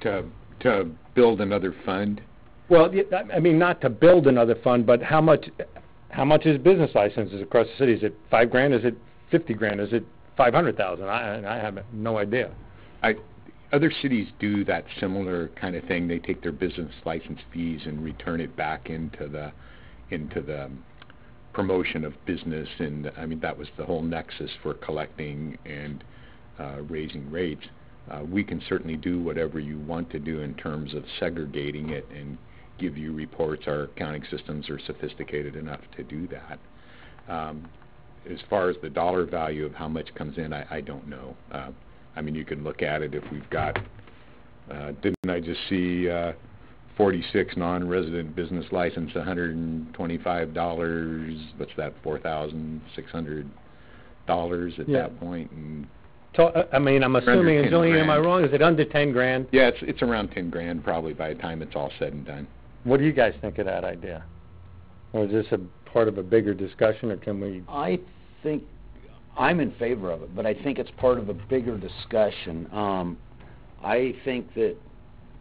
To, to build another fund? Well, I mean, not to build another fund, but how much, how much is business licenses across the city? Is it five grand? Is it fifty grand? Is it five hundred thousand? I, I have no idea. I, other cities do that similar kind of thing. They take their business license fees and return it back into the, into the promotion of business, and, I mean, that was the whole nexus for collecting and uh, raising rates. Uh, We can certainly do whatever you want to do in terms of segregating it and give you reports. Our accounting systems are sophisticated enough to do that. Um, As far as the dollar value of how much comes in, I, I don't know. Uh, I mean, you can look at it if we've got, uh, didn't I just see, uh, forty-six non-resident business license, hundred and twenty-five dollars, what's that, four thousand six hundred dollars at Yeah. that point, and, So, uh, I mean, I'm assuming, 10 and Jolene, am I grand. wrong? Is it under ten grand? yeah, it's, it's around ten grand probably by the time it's all said and done. What do you guys think of that idea? Or is this a part of a bigger discussion, or can we? I think, I'm in favor of it, but I think it's part of a bigger discussion. Um, I think that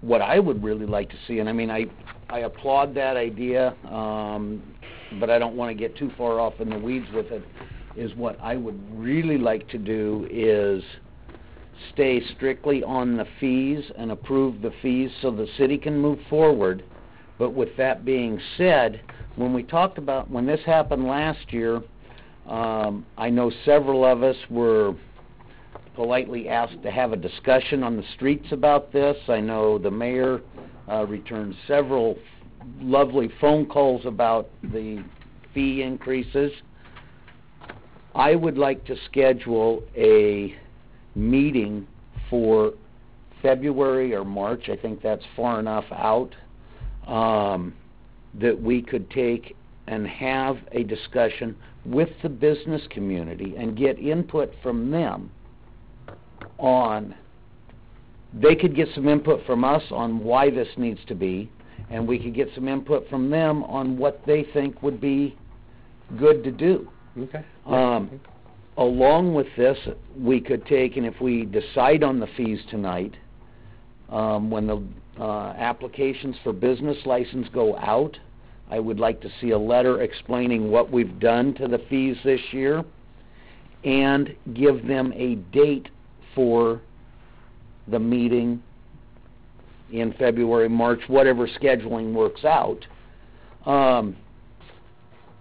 what I would really like to see, and I mean, I, I applaud that idea, um, but I don't wanna get too far off in the weeds with it, is what I would really like to do is stay strictly on the fees and approve the fees so the city can move forward. But with that being said, when we talked about, when this happened last year, um, I know several of us were politely asked to have a discussion on the streets about this. I know the mayor uh, returned several lovely phone calls about the fee increases. I would like to schedule a meeting for February or March, I think that's far enough out, um, that we could take and have a discussion with the business community and get input from them on, they could get some input from us on why this needs to be, and we could get some input from them on what they think would be good to do. Okay. Um, along with this, we could take, and if we decide on the fees tonight, um, when the, uh, applications for business license go out, I would like to see a letter explaining what we've done to the fees this year, and give them a date for the meeting in February, March, whatever scheduling works out. Um,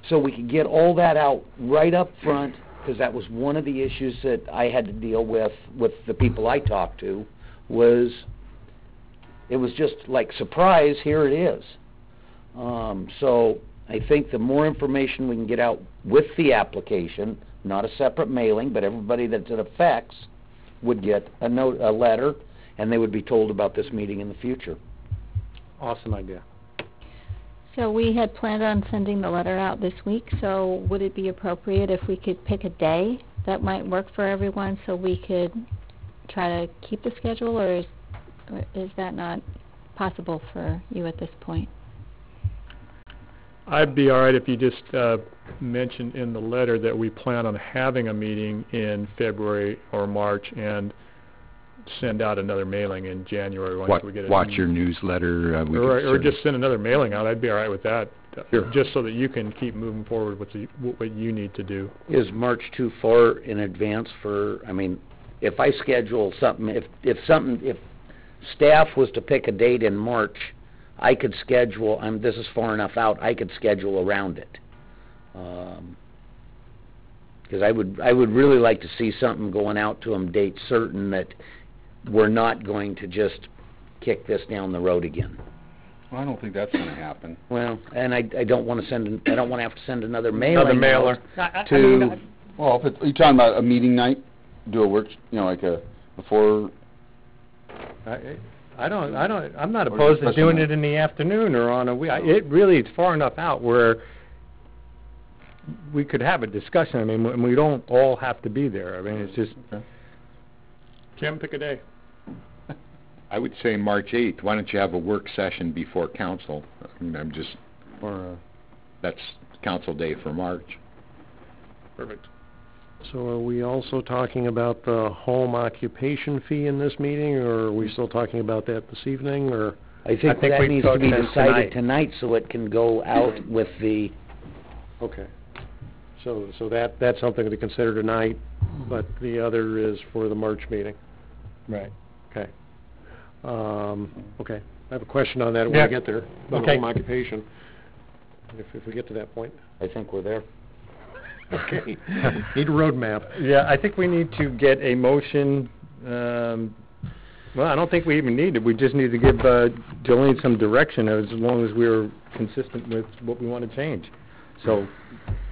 so we could get all that out right up front, because that was one of the issues that I had to deal with, with the people I talked to, was, it was just like, surprise, here it is. Um, so, I think the more information we can get out with the application, not a separate mailing, but everybody that it affects would get a note, a letter, and they would be told about this meeting in the future. Awesome idea. So we had planned on sending the letter out this week, so would it be appropriate if we could pick a day that might work for everyone so we could try to keep the schedule, or is, or is that not possible for you at this point? I'd be all right if you just uh, mentioned in the letter that we plan on having a meeting in February or March and send out another mailing in January once Watch, we get it. watch your newsletter, uh, we Or, or just send another mailing out, I'd be all right with that. Sure. Just so that you can keep moving forward with the, what you need to do. Is March too far in advance for, I mean, if I schedule something, if, if something, if staff was to pick a date in March, I could schedule, I'm, this is far enough out, I could schedule around it. Um 'cause I would, I would really like to see something going out to them date certain that we're not going to just kick this down the road again. Well, I don't think that's gonna happen. Well, and I, I don't wanna send, an- I don't wanna have to send another mailing Another mailer. out To, well, if it's, are you talking about a meeting night? Do a work, you know, like a, before, I, I don't, I don't, I'm not Or opposed to just doing special it in the afternoon or on a wee, I- it really, it's far enough out where we could have a discussion, I mean, and we don't all have to be there, I mean, it's just, Kim, pick a day. I would say March eighth, why don't you have a work session before council? I mean, I'm just, or, uh, that's council day for March. Perfect. So are we also talking about the home occupation fee in this meeting, or are we still talking about that this evening, or? I think that we needs to took be that decided tonight so it can go out with the, Okay. So, so that, that's something to consider tonight, but the other is for the March meeting. Right. Okay. Um, okay. I have a question on that when Yeah. we get there, about Okay. home occupation, if, if we get to that point. I think we're there. Okay. Need a roadmap. Yeah, I think we need to get a motion, um, well, I don't think we even need it, we just need to give, uh, Jolene some direction as long as we're consistent with what we want to change. So,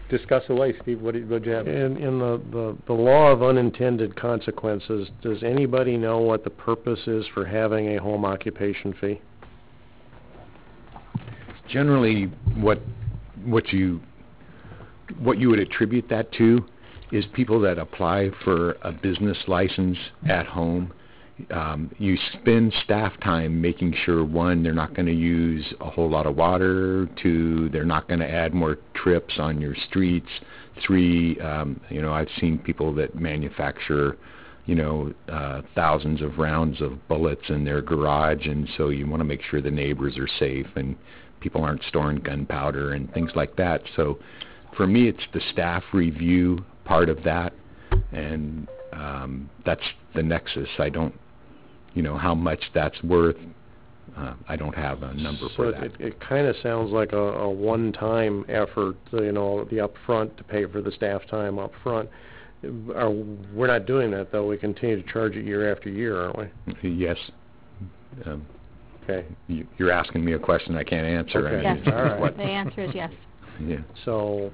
discuss away, Steve, what do you, what'd you have? In, in the, the, the law of unintended consequences, does anybody know what the purpose is for having a home occupation fee? Generally, what, what you, what you would attribute that to is people that apply for a business license at home. Um, you spend staff time making sure, one, they're not gonna use a whole lot of water, two, they're not gonna add more trips on your streets, three, um, you know, I've seen people that manufacture, you know, uh, thousands of rounds of bullets in their garage, and so you wanna make sure the neighbors are safe and people aren't storing gunpowder and things like that. So, for me, it's the staff review part of that, and um, that's the nexus. I don't, you know, how much that's worth. Uh, I don't have a number So for it, that. it, it kinda sounds like a, a one-time effort, you know, the upfront to pay for the staff time upfront. Are, we're not doing that, though, we continue to charge it year after year, aren't we? Yes. Um, Okay. you, you're asking me a question I can't answer. I Okay. mean, Yes, All right. what- the answer is yes. Yeah. So,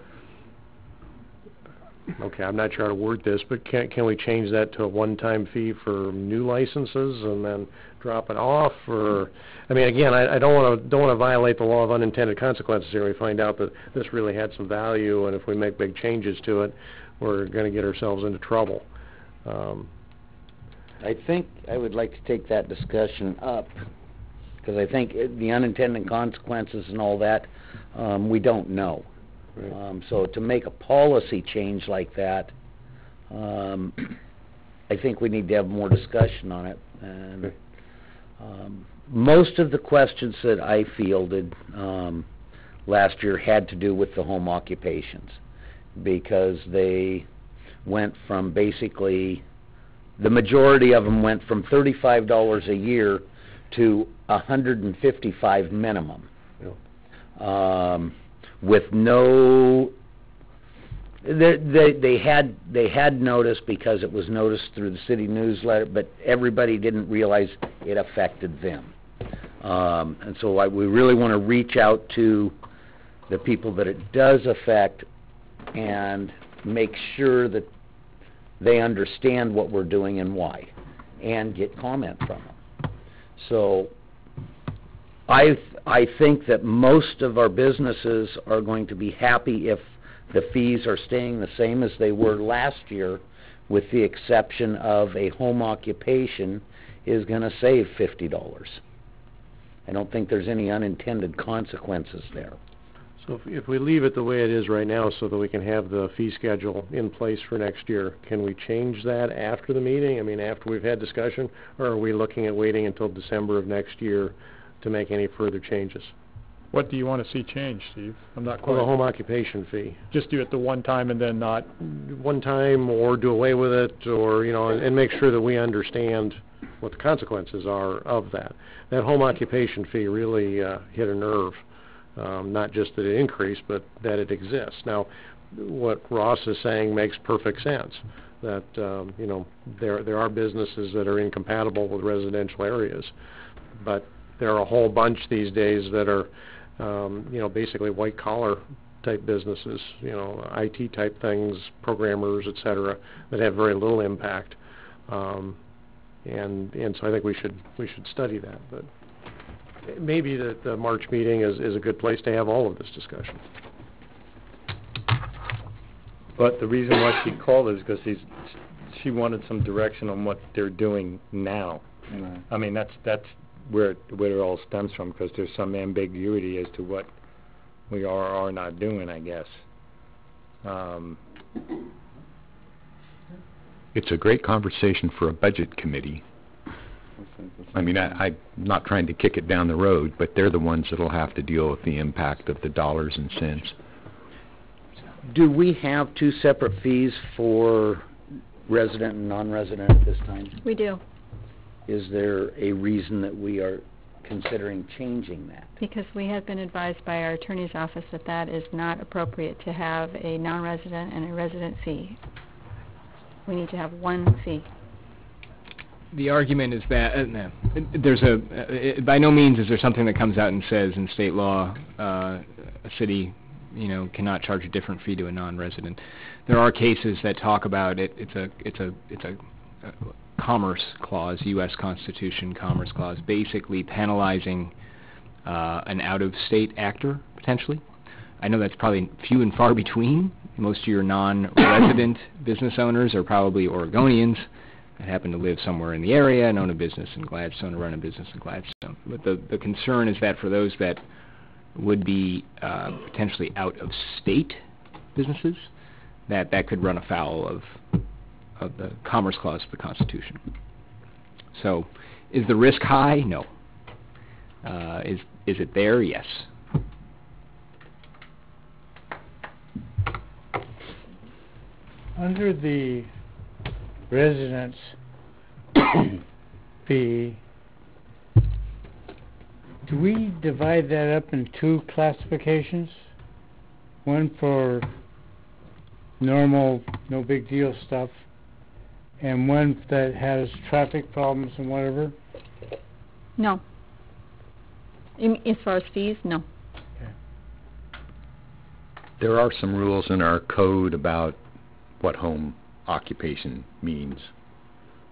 okay, I'm not sure how to word this, but can, can we change that to a one-time fee for new licenses and then drop it off, or, I mean, again, I, I don't wanna, don't wanna violate the law of unintended consequences here. We find out that this really had some value, and if we make big changes to it, we're gonna get ourselves into trouble. Um, I think I would like to take that discussion up, because I think it- the unintended consequences and all that, um, we don't know. Right. Um, so to make a policy change like that, um, I think we need to have more discussion on it. And, Okay. um, most of the questions that I fielded, um, last year had to do with the home occupations, because they went from basically the majority of them went from thirty-five dollars a year to a hundred and fifty-five minimum. Um, with no, they, they, they had, they had notice because it was noticed through the city newsletter, but everybody didn't realize it affected them. Um, and so I, we really wanna reach out to the people that it does affect and make sure that they understand what we're doing and why, and get comment from them. So, I, I think that most of our businesses are going to be happy if the fees are staying the same as they were last year, with the exception of a home occupation is gonna save fifty dollars. I don't think there's any unintended consequences there. So if, if we leave it the way it is right now, so that we can have the fee schedule in place for next year, can we change that after the meeting? I mean, after we've had discussion, or are we looking at waiting until December of next year to make any further changes? What do you want to see changed, Steve? I'm not Well, the home occupation fee, just do it the one time and then not, one time, or do away with it, or, you know, and, and make sure that we understand what the consequences are of that. That home occupation fee really uh, hit a nerve, um, not just that it increased, but that it exists. Now, what Ross is saying makes perfect sense. That um, you know there there are businesses that are incompatible with residential areas, but there are a whole bunch these days that are um, you know basically white collar type businesses, you know IT type things, programmers, et cetera, that have very little impact. Um, and and so I think we should we should study that. But maybe the, the March meeting is, is a good place to have all of this discussion. But the reason why she called is because she's, she wanted some direction on what they're doing now. I mean, that's, that's where, it- where it all stems from, because there's some ambiguity as to what we are or are not doing, I guess. Um, It's a great conversation for a budget committee. I mean, I, I'm not trying to kick it down the road, but they're the ones that'll have to deal with the impact of the dollars and cents. Do we have two separate fees for resident and non-resident at this time? We do, Is there a reason that we are considering changing that? because we have been advised by our attorney's office that that is not appropriate to have a non-resident and a resident fee. We need to have one fee. The argument is that, uh, no, there's a, uh, by no means is there something that comes out and says in state law, uh, a city, you know, cannot charge a different fee to a non-resident. There are cases that talk about it, it's a, it's a, it's a uh, commerce clause, U.S. Constitution commerce clause, basically penalizing uh, an out-of-state actor, potentially. I know that's probably few and far between. Most of your non-resident business owners are probably Oregonians that happen to live somewhere in the area and own a business in Gladstone or run a business in Gladstone. But the, the concern is that for those that would be uh, potentially out-of-state businesses, that that could run afoul of of the Commerce Clause of the Constitution. So, is the risk high? No. Uh, is is it there? Yes. Under the residence fee, do we divide that up in two classifications? One for normal, no big deal stuff, and one that has traffic problems and whatever? No. In, as far as fees, no. There are some rules in our code about what home occupation means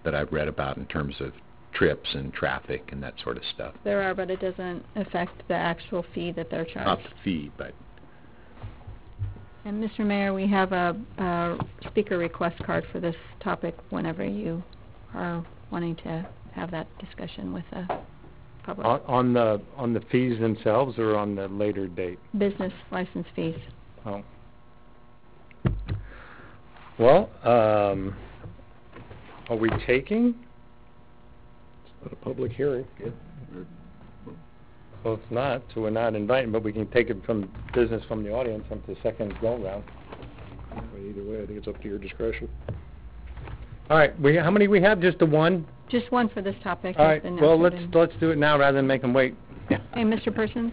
that I've read about in terms of trips and traffic and that sort of stuff. There are, but it doesn't affect the actual fee that they're charged. Not the fee, but And Mr. Mayor, we have a, a speaker request card for this topic whenever you are wanting to have that discussion with the public. on, on the, on the fees themselves or on the later date? Business license fees. Oh. Well, um, are we taking? At a public hearing. Well, it's not, so we're not inviting, but we can take it from business from the audience on the second go-round. Either way, I think it's up to your discretion. All right, we, how many we have? Just the one? Just one for this topic. All right, has well, noted let's, in- let's do it now rather than make them wait. Hey, Mr. Persons?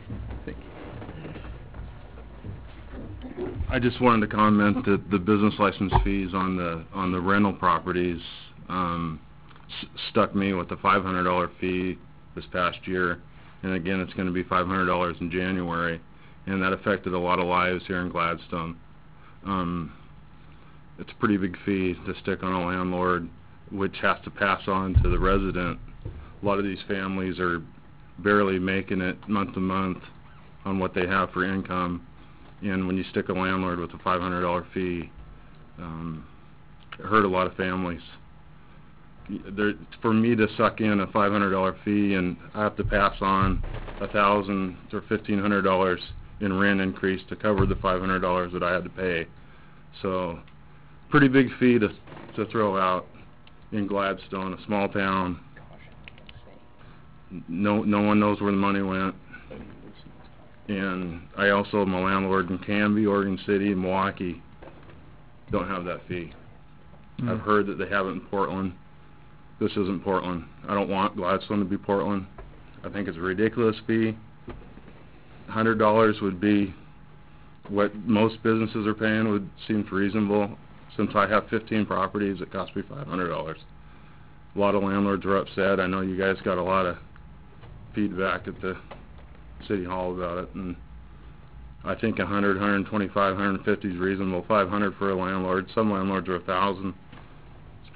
I just wanted to comment that the business license fees on the, on the rental properties, um, s- stuck me with the five hundred dollar fee this past year. And again, it's gonna be five hundred dollars in January, and that affected a lot of lives here in Gladstone. Um, it's a pretty big fee to stick on a landlord, which has to pass on to the resident. A lot of these families are barely making it month to month on what they have for income. And when you stick a landlord with a five hundred dollar fee, um, it hurt a lot of families. There, for me to suck in a five hundred dollar fee and I have to pass on a thousand or fifteen hundred dollars in rent increase to cover the five hundred dollars that I had to pay. So, pretty big fee to, to throw out in Gladstone, a small town. No, no one knows where the money went. And I also am a landlord in Canby, Oregon City, and Milwaukie. Don't have that fee. Hmm. I've heard that they have it in Portland. This isn't Portland. I don't want Gladstone to be Portland. I think it's a ridiculous fee. Hundred dollars would be what most businesses are paying, would seem reasonable. Since I have fifteen properties, it costs me five hundred dollars. A lot of landlords are upset. I know you guys got a lot of feedback at the city hall about it, and I think a hundred, hundred and twenty-five, hundred and fifty is reasonable. Five hundred for a landlord. Some landlords are a thousand. It's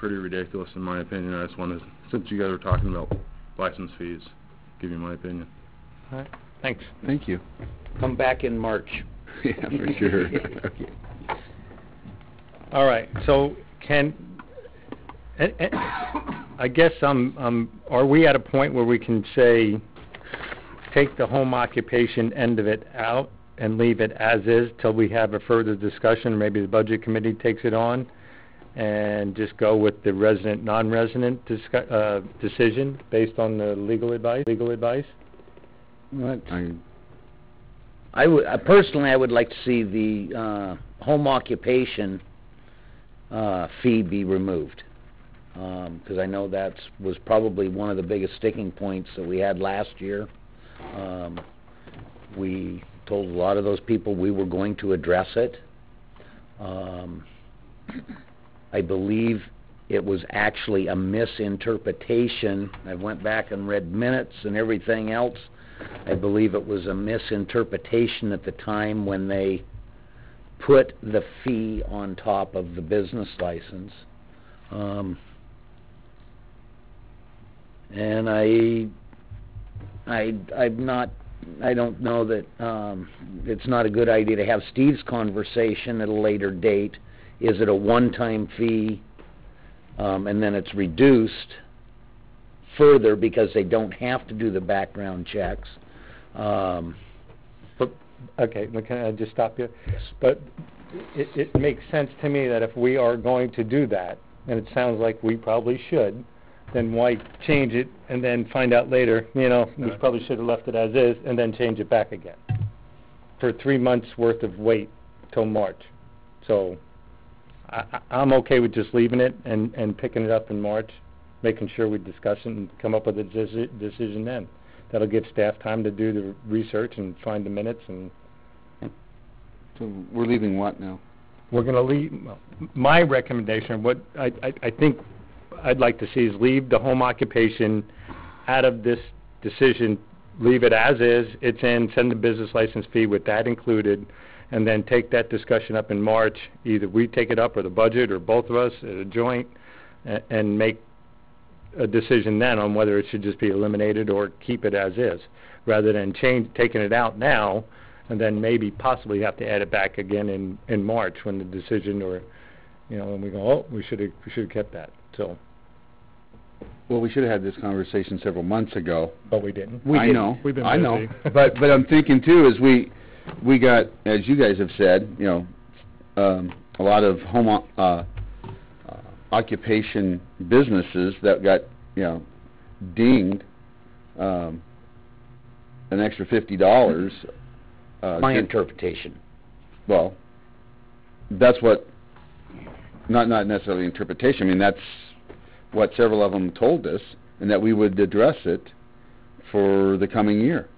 pretty ridiculous in my opinion. I just wanted, since you guys were talking about license fees, give you my opinion. All right, thanks. Thank you. Come back in March. Yeah, for sure. Okay. All right, so can, eh, eh, I guess um um are we at a point where we can say, take the home occupation end of it out and leave it as is till we have a further discussion, maybe the budget committee takes it on, and just go with the resident, non-resident discu- uh, decision based on the legal advice, legal advice? What? I, I would, uh, personally, I would like to see the, uh, home occupation, uh, fee be removed. Um 'cause I know that was probably one of the biggest sticking points that we had last year. Um, we told a lot of those people we were going to address it. Um, I believe it was actually a misinterpretation. I went back and read minutes and everything else. I believe it was a misinterpretation at the time when they put the fee on top of the business license. Um, and I, I, I'm not, I don't know that, um, it's not a good idea to have Steve's conversation at a later date. Is it a one-time fee, um, and then it's reduced further because they don't have to do the background checks? Um, Okay, but can I just stop you? But it, it makes sense to me that if we are going to do that, and it sounds like we probably should, then why change it and then find out later, you know, we probably should have left it as is, and then change it back again? For three months' worth of wait till March. So, I, I- I'm okay with just leaving it and, and picking it up in March, making sure we discuss it and come up with a deci- decision then. That'll give staff time to do the research and find the minutes and so we're leaving what now? we're gonna leave, well, my recommendation, what I, I, I think I'd like to see is leave the home occupation out of this decision, leave it as is, it's in, send the business license fee with that included, and then take that discussion up in March, either we take it up or the budget, or both of us at a joint, a- and make a decision then on whether it should just be eliminated or keep it as is, rather than change, taking it out now, and then maybe possibly have to add it back again in, in March when the decision or, you know, when we go, oh, we should have, we should have kept that, so, Well, we should have had this conversation several months ago. but we didn't. I know, We've been I know. But, but I'm thinking too, is we, we got, as you guys have said, you know, um, a lot of home, uh, uh, occupation businesses that got, you know, dinged, um, an extra fifty dollars. uh, my interpretation. Well, that's what, not, not necessarily interpretation, I mean, that's what several of them told us, and that we would address it for the coming year.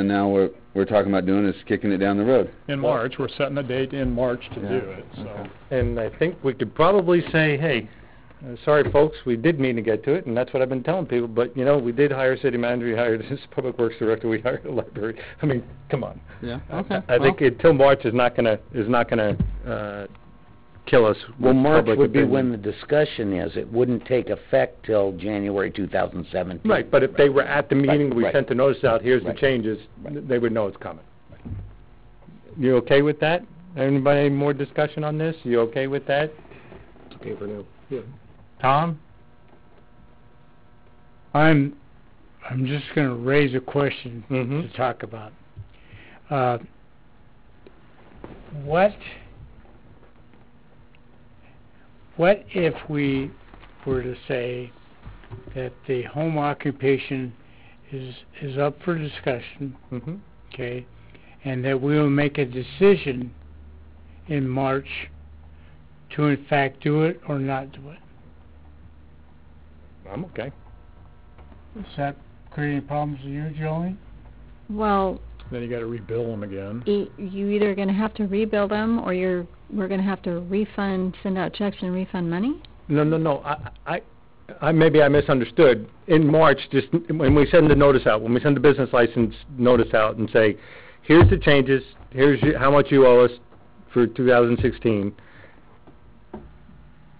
And now we're, we're talking about doing is kicking it down the road. In March, we're setting a date in March to do it, so. And I think we could probably say, hey, uh, sorry folks, we did mean to get to it, and that's what I've been telling people, but, you know, we did hire a city manager, we hired this public works director, we hired a library, I mean, come on. Yeah, I- okay. I think until March is not gonna, is not gonna, uh, kill us Well, with March public would be opinion. when the discussion is. It wouldn't take effect till January two thousand seventeen. Right, but if they were at the meeting, Right, we right. sent the notice out, here's the Right. changes, they would know it's coming. You okay with that? Anybody more discussion on this? You okay with that? Okay for now. Yeah. Tom? I'm, I'm just gonna raise a question Mm-hmm. to talk about. Uh, what, what if we were to say that the home occupation is, is up for discussion, Mm-hmm. okay? And that we will make a decision in March to in fact do it or not do it? I'm okay. Does that create any problems for you, Jolene? Well, Then you gotta rebuild them again. e- you either gonna have to rebuild them, or you're, we're gonna have to refund, send out checks and refund money? No, no, no, I, I, I, maybe I misunderstood. In March, just, when we send the notice out, when we send the business license notice out and say, here's the changes, here's your- how much you owe us for 2016,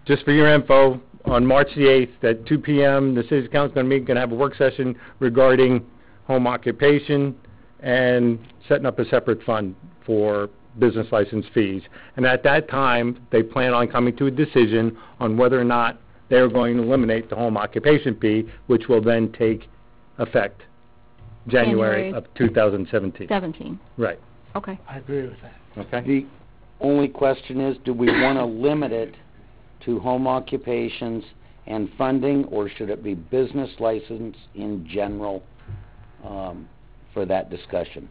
just for your info, on March the 8th at 2 PM, the city council's gonna meet, gonna have a work session regarding home occupation and setting up a separate fund for business license fees. And at that time, they plan on coming to a decision on whether or not they're going to eliminate the home occupation fee, which will then take effect January January. of 2017. Seventeen, Right, okay. I agree with that. okay? The only question is, do we want to limit it to home occupations and funding, or should it be business license in general, um, for that discussion?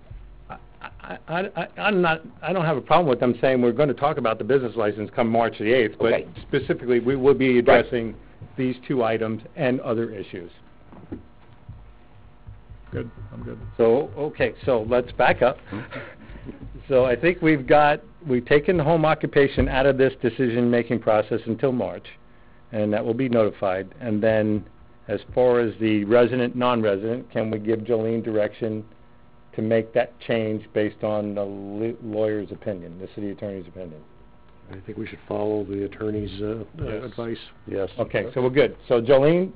I, I, I- I'm not, I don't have a problem with them saying we're gonna talk about the business license come March the eighth, but Okay. specifically, we will be addressing these two items and other issues. Good, I'm good. So, okay, so let's back up. Hmm? So I think we've got, we've taken the home occupation out of this decision-making process until March, and that will be notified. And then, as far as the resident, non-resident, can we give Jolene direction to make that change based on the li- lawyer's opinion, the city attorney's opinion? I think we should follow the attorney's, uh, uh, Yes. advice. Yes. Okay, so we're good. So Jolene,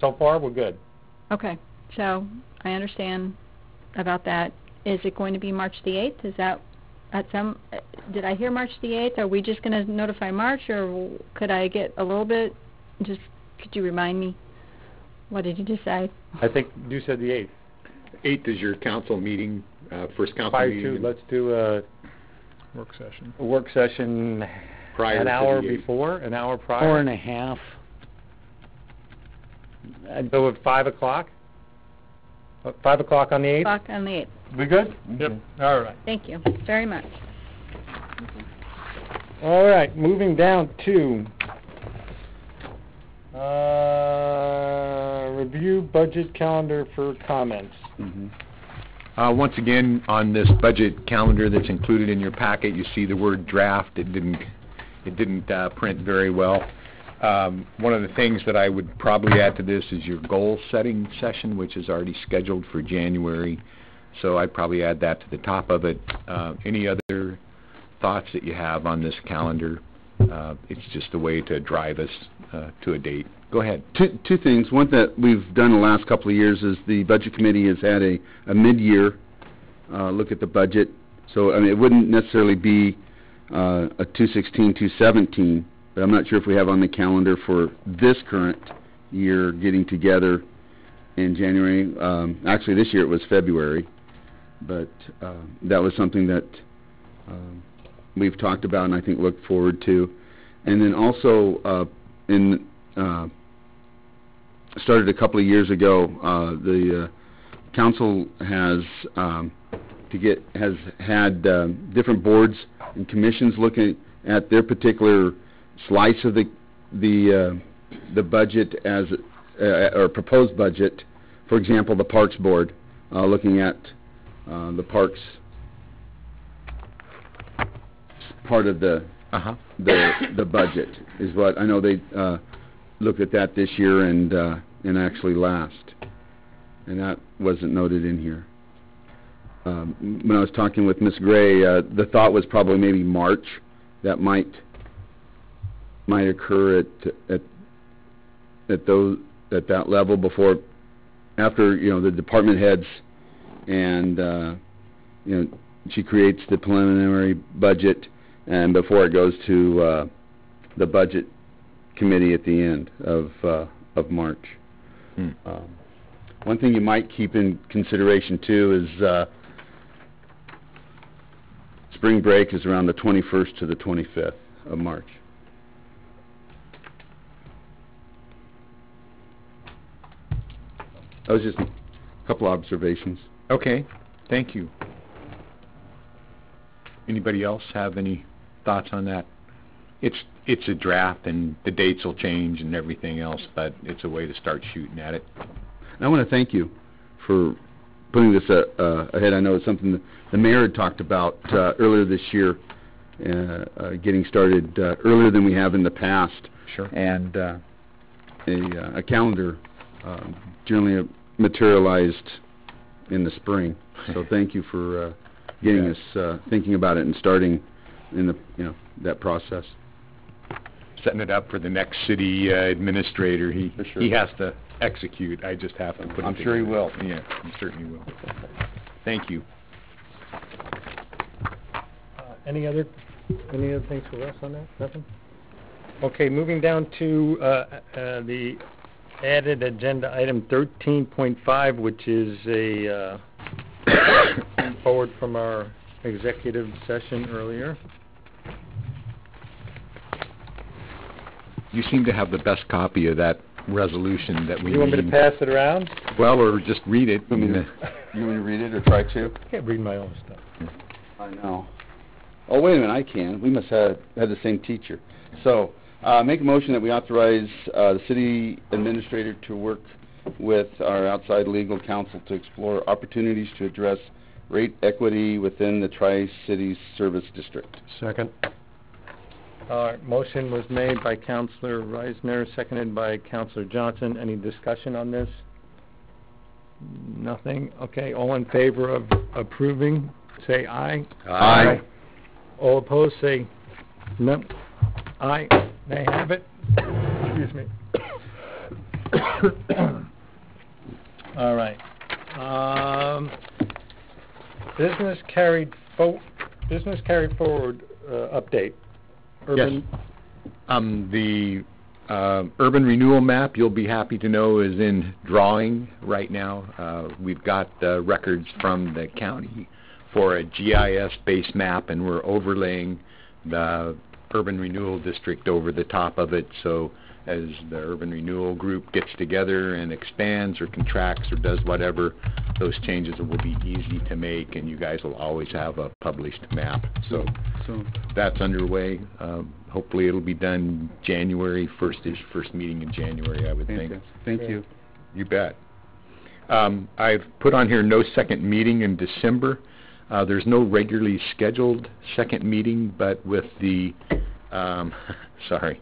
so far, we're good. Okay, so I understand about that. Is it going to be March the eighth? Is that at some, uh, did I hear March the eighth? Are we just gonna notify March, or could I get a little bit, just, could you remind me? What did you decide? I think you said the eighth. Eighth is your council meeting, uh, first council Prior meeting. to, let's do a Work session. a work session Prior an to hour the eighth. before, an hour prior? Four and a half. So at five o'clock? Uh, Five o'clock on the eighth? Clock on the eighth. We good? Yep. All right. Thank you very much. All right, moving down to, uh, review budget calendar for comments. Uh, once again, on this budget calendar that's included in your packet, you see the word draft. It didn't, it didn't, uh, print very well. Um, one of the things that I would probably add to this is your goal-setting session, which is already scheduled for January. So I'd probably add that to the top of it. Uh, any other thoughts that you have on this calendar? Uh, it's just a way to drive us, uh, to a date. Go ahead. Two, two things. One that we've done the last couple of years is the Budget Committee has had a, a mid-year, uh, look at the budget. So, I mean, it wouldn't necessarily be, uh, a two sixteen, two seventeen, but I'm not sure if we have on the calendar for this current year getting together in January. Um, actually, this year it was February, but, uh, that was something that, we've talked about and I think look forward to. And then also, uh, in, uh, started a couple of years ago, uh, the, uh, council has, um, to get, has had, um, different boards and commissions looking at their particular slice of the, the, uh, the budget as, uh, or proposed budget. For example, the Parks Board, uh, looking at, uh, the parks part of the, Uh-huh. the, the budget is what, I know they, uh, looked at that this year and, uh, and actually last. And that wasn't noted in here. Um, when I was talking with Ms. Gray, uh, the thought was probably maybe March, that might, might occur at, at, at those, at that level before, after, you know, the department heads and, uh, you know, she creates the preliminary budget and before it goes to, uh, the budget committee at the end of, uh, of March. Hmm. Um, One thing you might keep in consideration too is, uh, spring break is around the twenty-first to the twenty-fifth of March. That was just a couple observations. Okay, thank you. Anybody else have any thoughts on that it's, it's a draft, and the dates will change and everything else, but it's a way to start shooting at it. I want to thank you for putting this uh, uh, ahead. I know it's something that the mayor had talked about uh, earlier this year, uh, uh, getting started uh, earlier than we have in the past. Sure. And uh, a, uh, a calendar um, generally materialized in the spring. So thank you for uh, getting Yeah. us uh, thinking about it and starting in the you know that process. Setting it up for the next city uh, administrator. He, For sure. he has to execute. I just have to put it I'm sure he together. will. Yeah, he certainly will. Thank you. Uh, Any other, any other things for us on that? Nothing? Okay, moving down to uh, uh, the added agenda item 13.5, which is a uh, forward from our executive session earlier. You seem to have the best copy of that resolution that we You want me to need. pass it around? Well, or just read it. Want me to- uh, You want me to read it or try to? I can't read my own stuff. I know. Oh, wait a minute, I can. We must have had the same teacher. So, uh, make a motion that we authorize, uh, the city administrator to work with our outside legal counsel to explore opportunities to address rate equity within the Tri-Cities Service District. Second. All right, motion was made by Counselor Reisner, seconded by Counselor Johnson. Any discussion on this? Nothing? Okay, all in favor of approving, say aye. Aye. All opposed, say no. Aye. May I have it? Excuse me. All right. Um, business carried fo- business carried forward, uh, update. Urban, Um, the, uh, urban renewal map, you'll be happy to know, is in drawing right now. Uh, we've got, uh, records from the county for a GIS-based map, and we're overlaying the urban renewal district over the top of it, so as the urban renewal group gets together and expands or contracts or does whatever, those changes will be easy to make, and you guys will always have a published map. So So, that's underway. Um, hopefully it'll be done January, first-ish, first meeting in January, I would think. fantastic. Thank you. You bet. Um, I've put on here no second meeting in December. Uh, there's no regularly scheduled second meeting, but with the, um, sorry,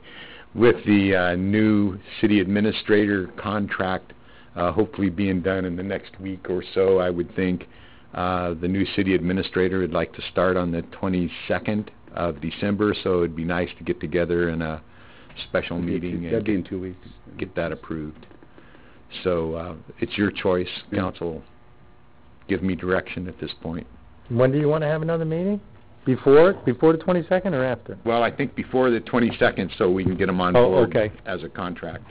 with the, uh, new city administrator contract, uh, hopefully being done in the next week or so, I would think, uh, the new city administrator would like to start on the twenty-second of December, so it'd be nice to get together in a special meeting and That'd be in two weeks. get that approved. So, uh, it's your choice, Yeah. council. Give me direction at this point. when do you want to have another meeting? Before, before the twenty-second or after? Well, I think before the twenty-second, so we can get them on Oh, board okay. as a contract.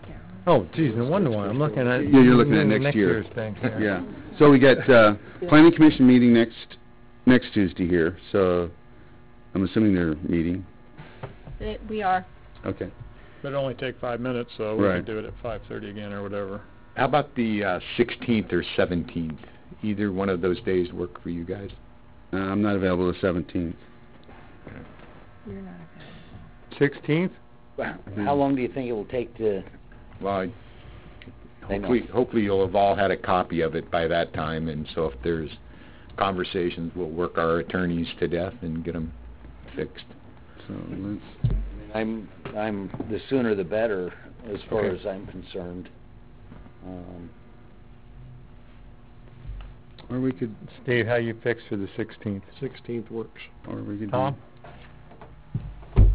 Oh, geez, no wonder why, I'm looking at. Yeah, you're looking at next year. year's thing here. Yeah. So we got, uh, planning commission meeting next, next Tuesday here, so I'm assuming they're meeting. It- We are. Okay. But it'd only take five minutes, so we Right. could do it at five-thirty again or whatever. How about the, uh, sixteenth or seventeenth? Either one of those days work for you guys? Uh, I'm not available the seventeenth. You're not Sixteenth? How long do you think it will take to, Well, I- They know. hopefully, hopefully you'll have all had a copy of it by that time, and so if there's conversations, we'll work our attorneys to death and get them fixed. So let's, I'm, I'm, the sooner the better, as far Okay. as I'm concerned. Um, or we could, Steve, how you fix for the sixteenth? Sixteenth works. or we could. do- Tom?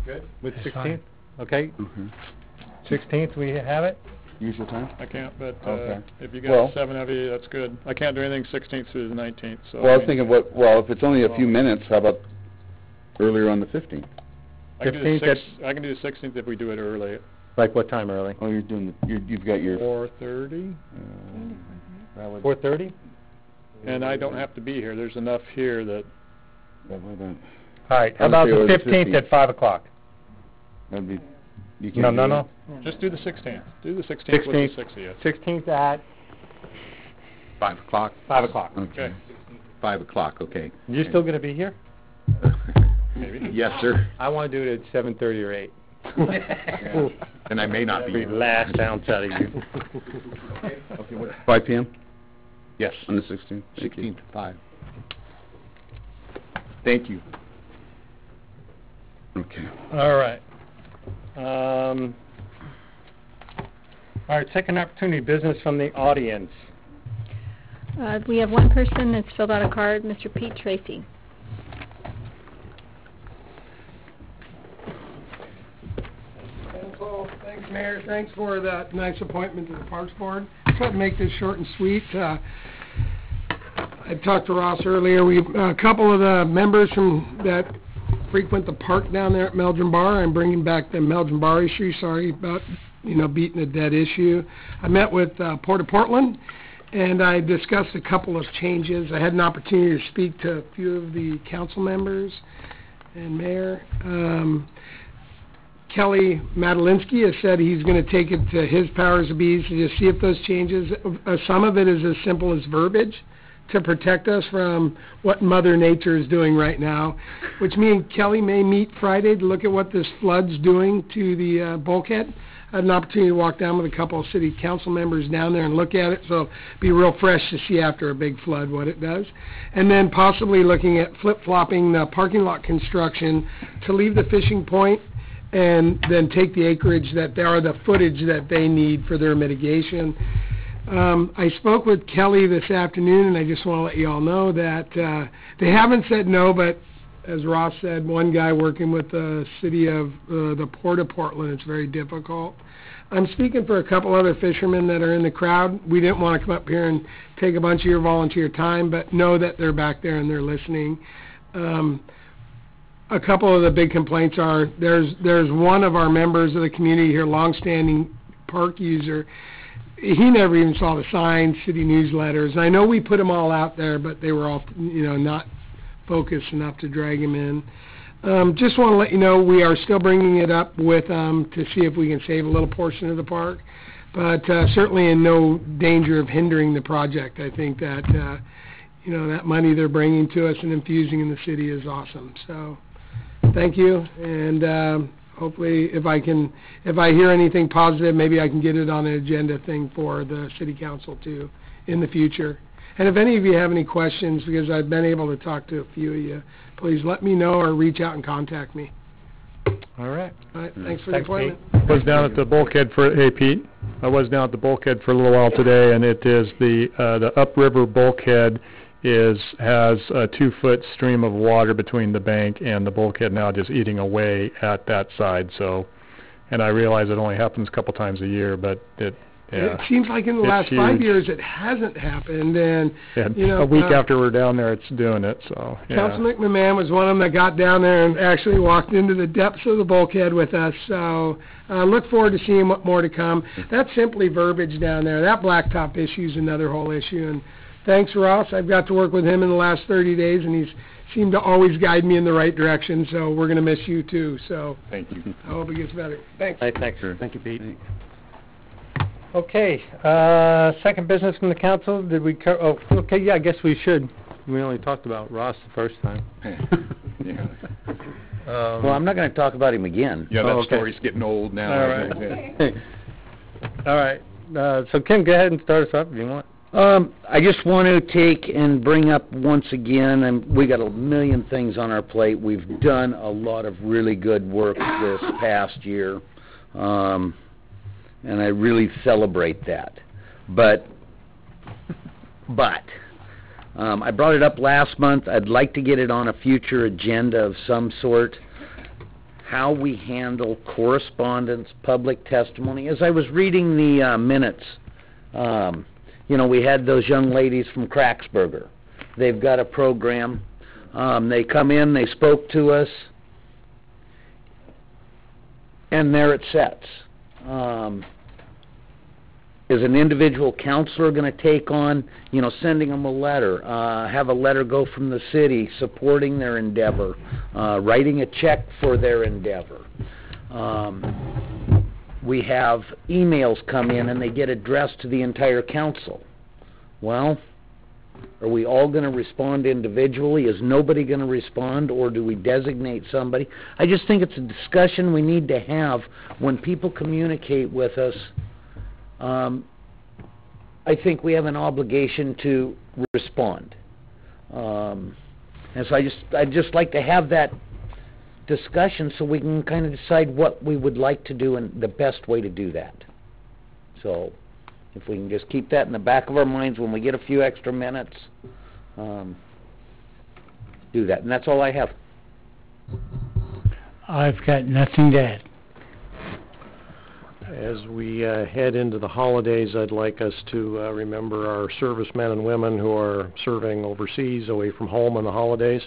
Good. With That's sixteenth? Okay, Okay. sixteenth, we have it? Usual time? I can't, but, uh, Okay. if you Well- got seven of you, that's good. I can't do anything sixteenth through the nineteenth, so. Well, I was mean, thinking what, well, if it's only a few minutes, how about earlier on the fifteenth? I can do the 15th six, I can do the sixteenth if we do it early, Like what time early? Oh, you're doing, the you're, you've got your, four-thirty, that would, Four thirty? And I don't have to be here. There's enough here that, yeah, what about, All right, how about say it the the fifteenth 15th. at five o'clock? that'd be, you No, can't no, do no. just do the sixteenth. Do the sixteenth with the 16th. sixtieth. Sixteenth at Five o'clock? five o'clock. Okay. Five o'clock, okay. You still gonna be here? Maybe. Yes, sir. I want to do it at seven thirty or eight. And I may not be. Every last ounce out of you. Five PM Yes. on the sixteenth? Sixteen to five. Thank you. Okay. All right. Um, all right, second opportunity, business from the audience. Uh, we have one person that's filled out a card, Mr. Pete Tracy. Thanks all, thanks Mayor, thanks for that nice appointment to the Parks Board. Try to make this short and sweet. Uh, I talked to Ross earlier, we, a couple of the members from, that frequent the park down there at Meldrum Bar, I'm bringing back the Meldrum Bar issue, sorry about, you know, beating a dead issue. I met with, uh, Port of Portland, and I discussed a couple of changes. I had an opportunity to speak to a few of the council members and mayor. Um, Kelly Madalinsky has said he's going to take it to his powers of bees to just see if those changes, uh, some of it is as simple as verbiage to protect us from what Mother Nature is doing right now, which me and Kelly may meet Friday to look at what this flood's doing to the uh, bulkhead. I had an opportunity to walk down with a couple of city council members down there and look at it, so be real fresh to see after a big flood what it does. And then possibly looking at flip-flopping the parking lot construction to leave the fishing point and then take the acreage that they are the footage that they need for their mitigation. Um, I spoke with Kelly this afternoon, and I just want to let you all know that uh, they haven't said no, but as Ross said, one guy working with the city of uh, the Port of Portland, it's very difficult. I'm speaking for a couple other fishermen that are in the crowd. We didn't want to come up here and take a bunch of your volunteer time, but know that they're back there and they're listening. Um, a couple of the big complaints are there's there's one of our members of the community here, longstanding park user. He never even saw the signs, city newsletters. I know we put them all out there, but they were all you know not focused enough to drag him in. Um, just want to let you know we are still bringing it up with um, to see if we can save a little portion of the park, but uh, certainly in no danger of hindering the project. I think that uh, you know that money they're bringing to us and infusing in the city is awesome. So thank you, and um, hopefully if I can, if I hear anything positive, maybe I can get it on an agenda thing for the city council too in the future. And if any of you have any questions, because I've been able to talk to a few of you, please let me know or reach out and contact me. All right. All right, thanks for the Thanks, Pete. appointment. Was down at the bulkhead for, hey Pete, I was down at the bulkhead for a little while today, and it is the, uh, the upriver bulkhead is, has a two-foot stream of water between the bank and the bulkhead now just eating away at that side, so, and I realize it only happens a couple times a year, but it, yeah. It seems like in the It's last five years it hasn't happened, and And you know, a week uh, after we're down there, it's doing it, so, yeah. Councilman McMahon was one of them that got down there and actually walked into the depths of the bulkhead with us. So uh, look forward to seeing what more to come. That's simply verbiage down there. That blacktop issue is another whole issue. And thanks, Ross. I've got to work with him in the last 30 days, and he's seemed to always guide me in the right direction. So we're going to miss you too. So Thank you. I hope it gets better. Thanks. Hey, thanks. Thank you, Pete. Okay, uh, second business from the council, did we co- oh, okay, yeah, I guess we should. We only talked about Ross the first time. Yeah. Um, Well, I'm not going to talk about him again. Yeah, Oh, that okay. story's getting old now. All right. All right, uh, so Kim, go ahead and start us off if you want. Um, I just want to take and bring up once again, and we got a million things on our plate. We've done a lot of really good work this past year, um, and I really celebrate that. But, but, um, I brought it up last month. I'd like to get it on a future agenda of some sort. How we handle correspondence, public testimony. As I was reading the uh, minutes, um, you know, we had those young ladies from Cracksburger. They've got a program. Um, they come in, they spoke to us, and there it sets. Um, is an individual counselor going to take on, you know, sending them a letter, uh, have a letter go from the city supporting their endeavor, uh, writing a check for their endeavor? Um, we have emails come in and they get addressed to the entire council. Well, Are we all gonna respond individually? Is nobody gonna respond, or do we designate somebody? I just think it's a discussion we need to have when people communicate with us. Um, I think we have an obligation to respond. Um, and so I just, I'd just like to have that discussion so we can kind of decide what we would like to do and the best way to do that. So, if we can just keep that in the back of our minds when we get a few extra minutes, um, do that. And that's all I have. I've got nothing to add. As we uh, head into the holidays, I'd like us to uh, remember our servicemen and women who are serving overseas, away from home on the holidays,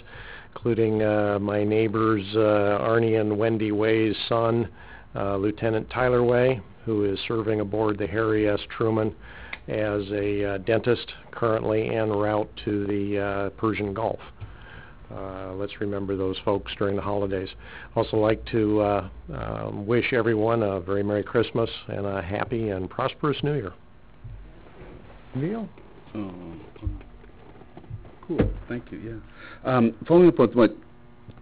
including uh, my neighbors uh, Arnie and Wendy Way's son, uh, Lieutenant Tyler Way, who is serving aboard the Harry S. Truman as a uh, dentist currently en route to the uh, Persian Gulf. Uh, let's remember those folks during the holidays. Also like to uh, um, wish everyone a very Merry Christmas and a happy and prosperous New Year. Neil? Oh, cool, thank you, yeah. Um, following up with what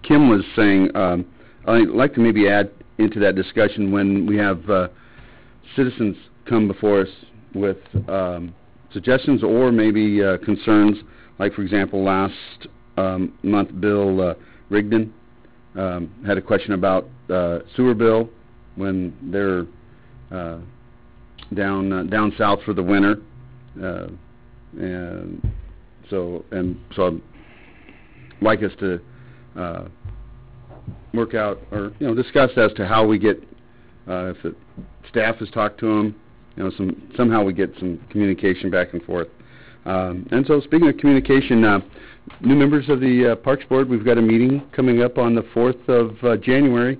Kim was saying, um, I'd like to maybe add into that discussion when we have uh, citizens come before us with um, suggestions or maybe uh, concerns, like for example, last um, month Bill uh, Rigdon um, had a question about uh, sewer bill when they're uh, down uh, down south for the winter, and so and so I'd like us to uh, work out or you know discuss as to how we get uh, if the staff has talked to them, you know some somehow we get some communication back and forth. Um, and so speaking of communication, uh, new members of the uh, Parks Board, we've got a meeting coming up on the 4th of uh, January.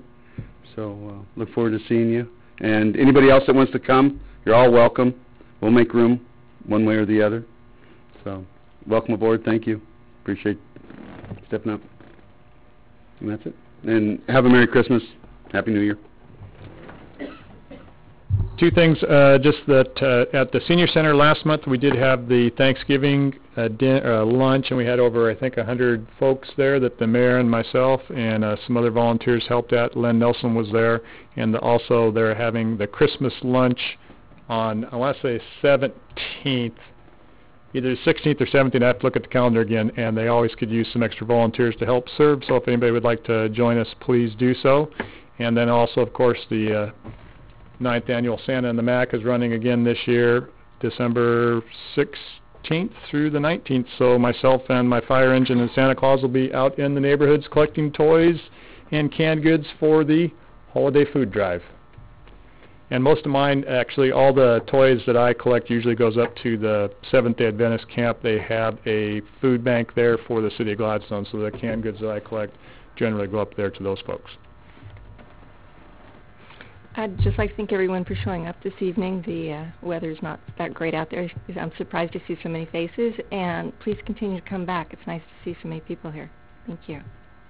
So uh, look forward to seeing you. And anybody else that wants to come, you're all welcome. We'll make room one way or the other. So welcome aboard. Thank you. Appreciate stepping up. And that's it. And have a Merry Christmas. Happy New Year. Two things, uh, just that uh, at the senior center last month, we did have the Thanksgiving uh, din- uh, lunch, and we had over, I think, a 100 folks there that the mayor and myself and uh, some other volunteers helped out. Len Nelson was there, and also they're having the Christmas lunch on, I want to say 17th, either the 16th or 17th. I have to look at the calendar again, and they always could use some extra volunteers to help serve. So if anybody would like to join us, please do so. And then also, of course, the uh, ninth annual Santa and the Mac is running again this year, December 16th through the 19th. So myself and my fire engine and Santa Claus will be out in the neighborhoods collecting toys and canned goods for the holiday food drive. And most of mine, actually, all the toys that I collect usually goes up to the Seventh-day Adventist camp. They have a food bank there for the city of Gladstone, so the canned goods that I collect generally go up there to those folks. I'd just like to thank everyone for showing up this evening. The uh, weather's not that great out there. I'm surprised to see so many faces, and please continue to come back. It's nice to see so many people here. Thank you.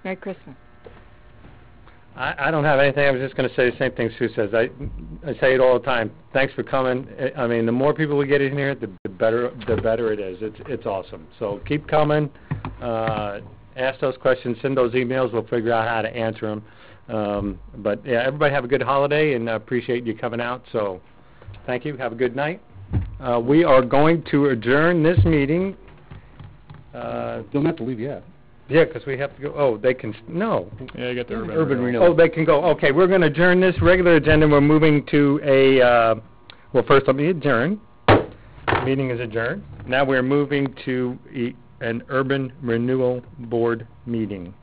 Merry Christmas. I, I don't have anything. I was just going to say the same thing Sue says. I I say it all the time. Thanks for coming. I mean, the more people we get in here, the, the better the better it is. It's it's awesome. So keep coming. Uh, ask those questions. Send those emails. We'll figure out how to answer them. Um, but yeah, everybody have a good holiday, and I appreciate you coming out. So thank you. Have a good night. Uh, we are going to adjourn this meeting. Uh, Don't have to leave yet. Yeah, because we have to go, oh, they can, no. Yeah, you got the urban, Urban renewal. Oh, they can go, okay, we're going to adjourn this regular agenda, we're moving to a, uh, well, first let me adjourn. Meeting is adjourned. Now we're moving to e- an urban renewal board meeting.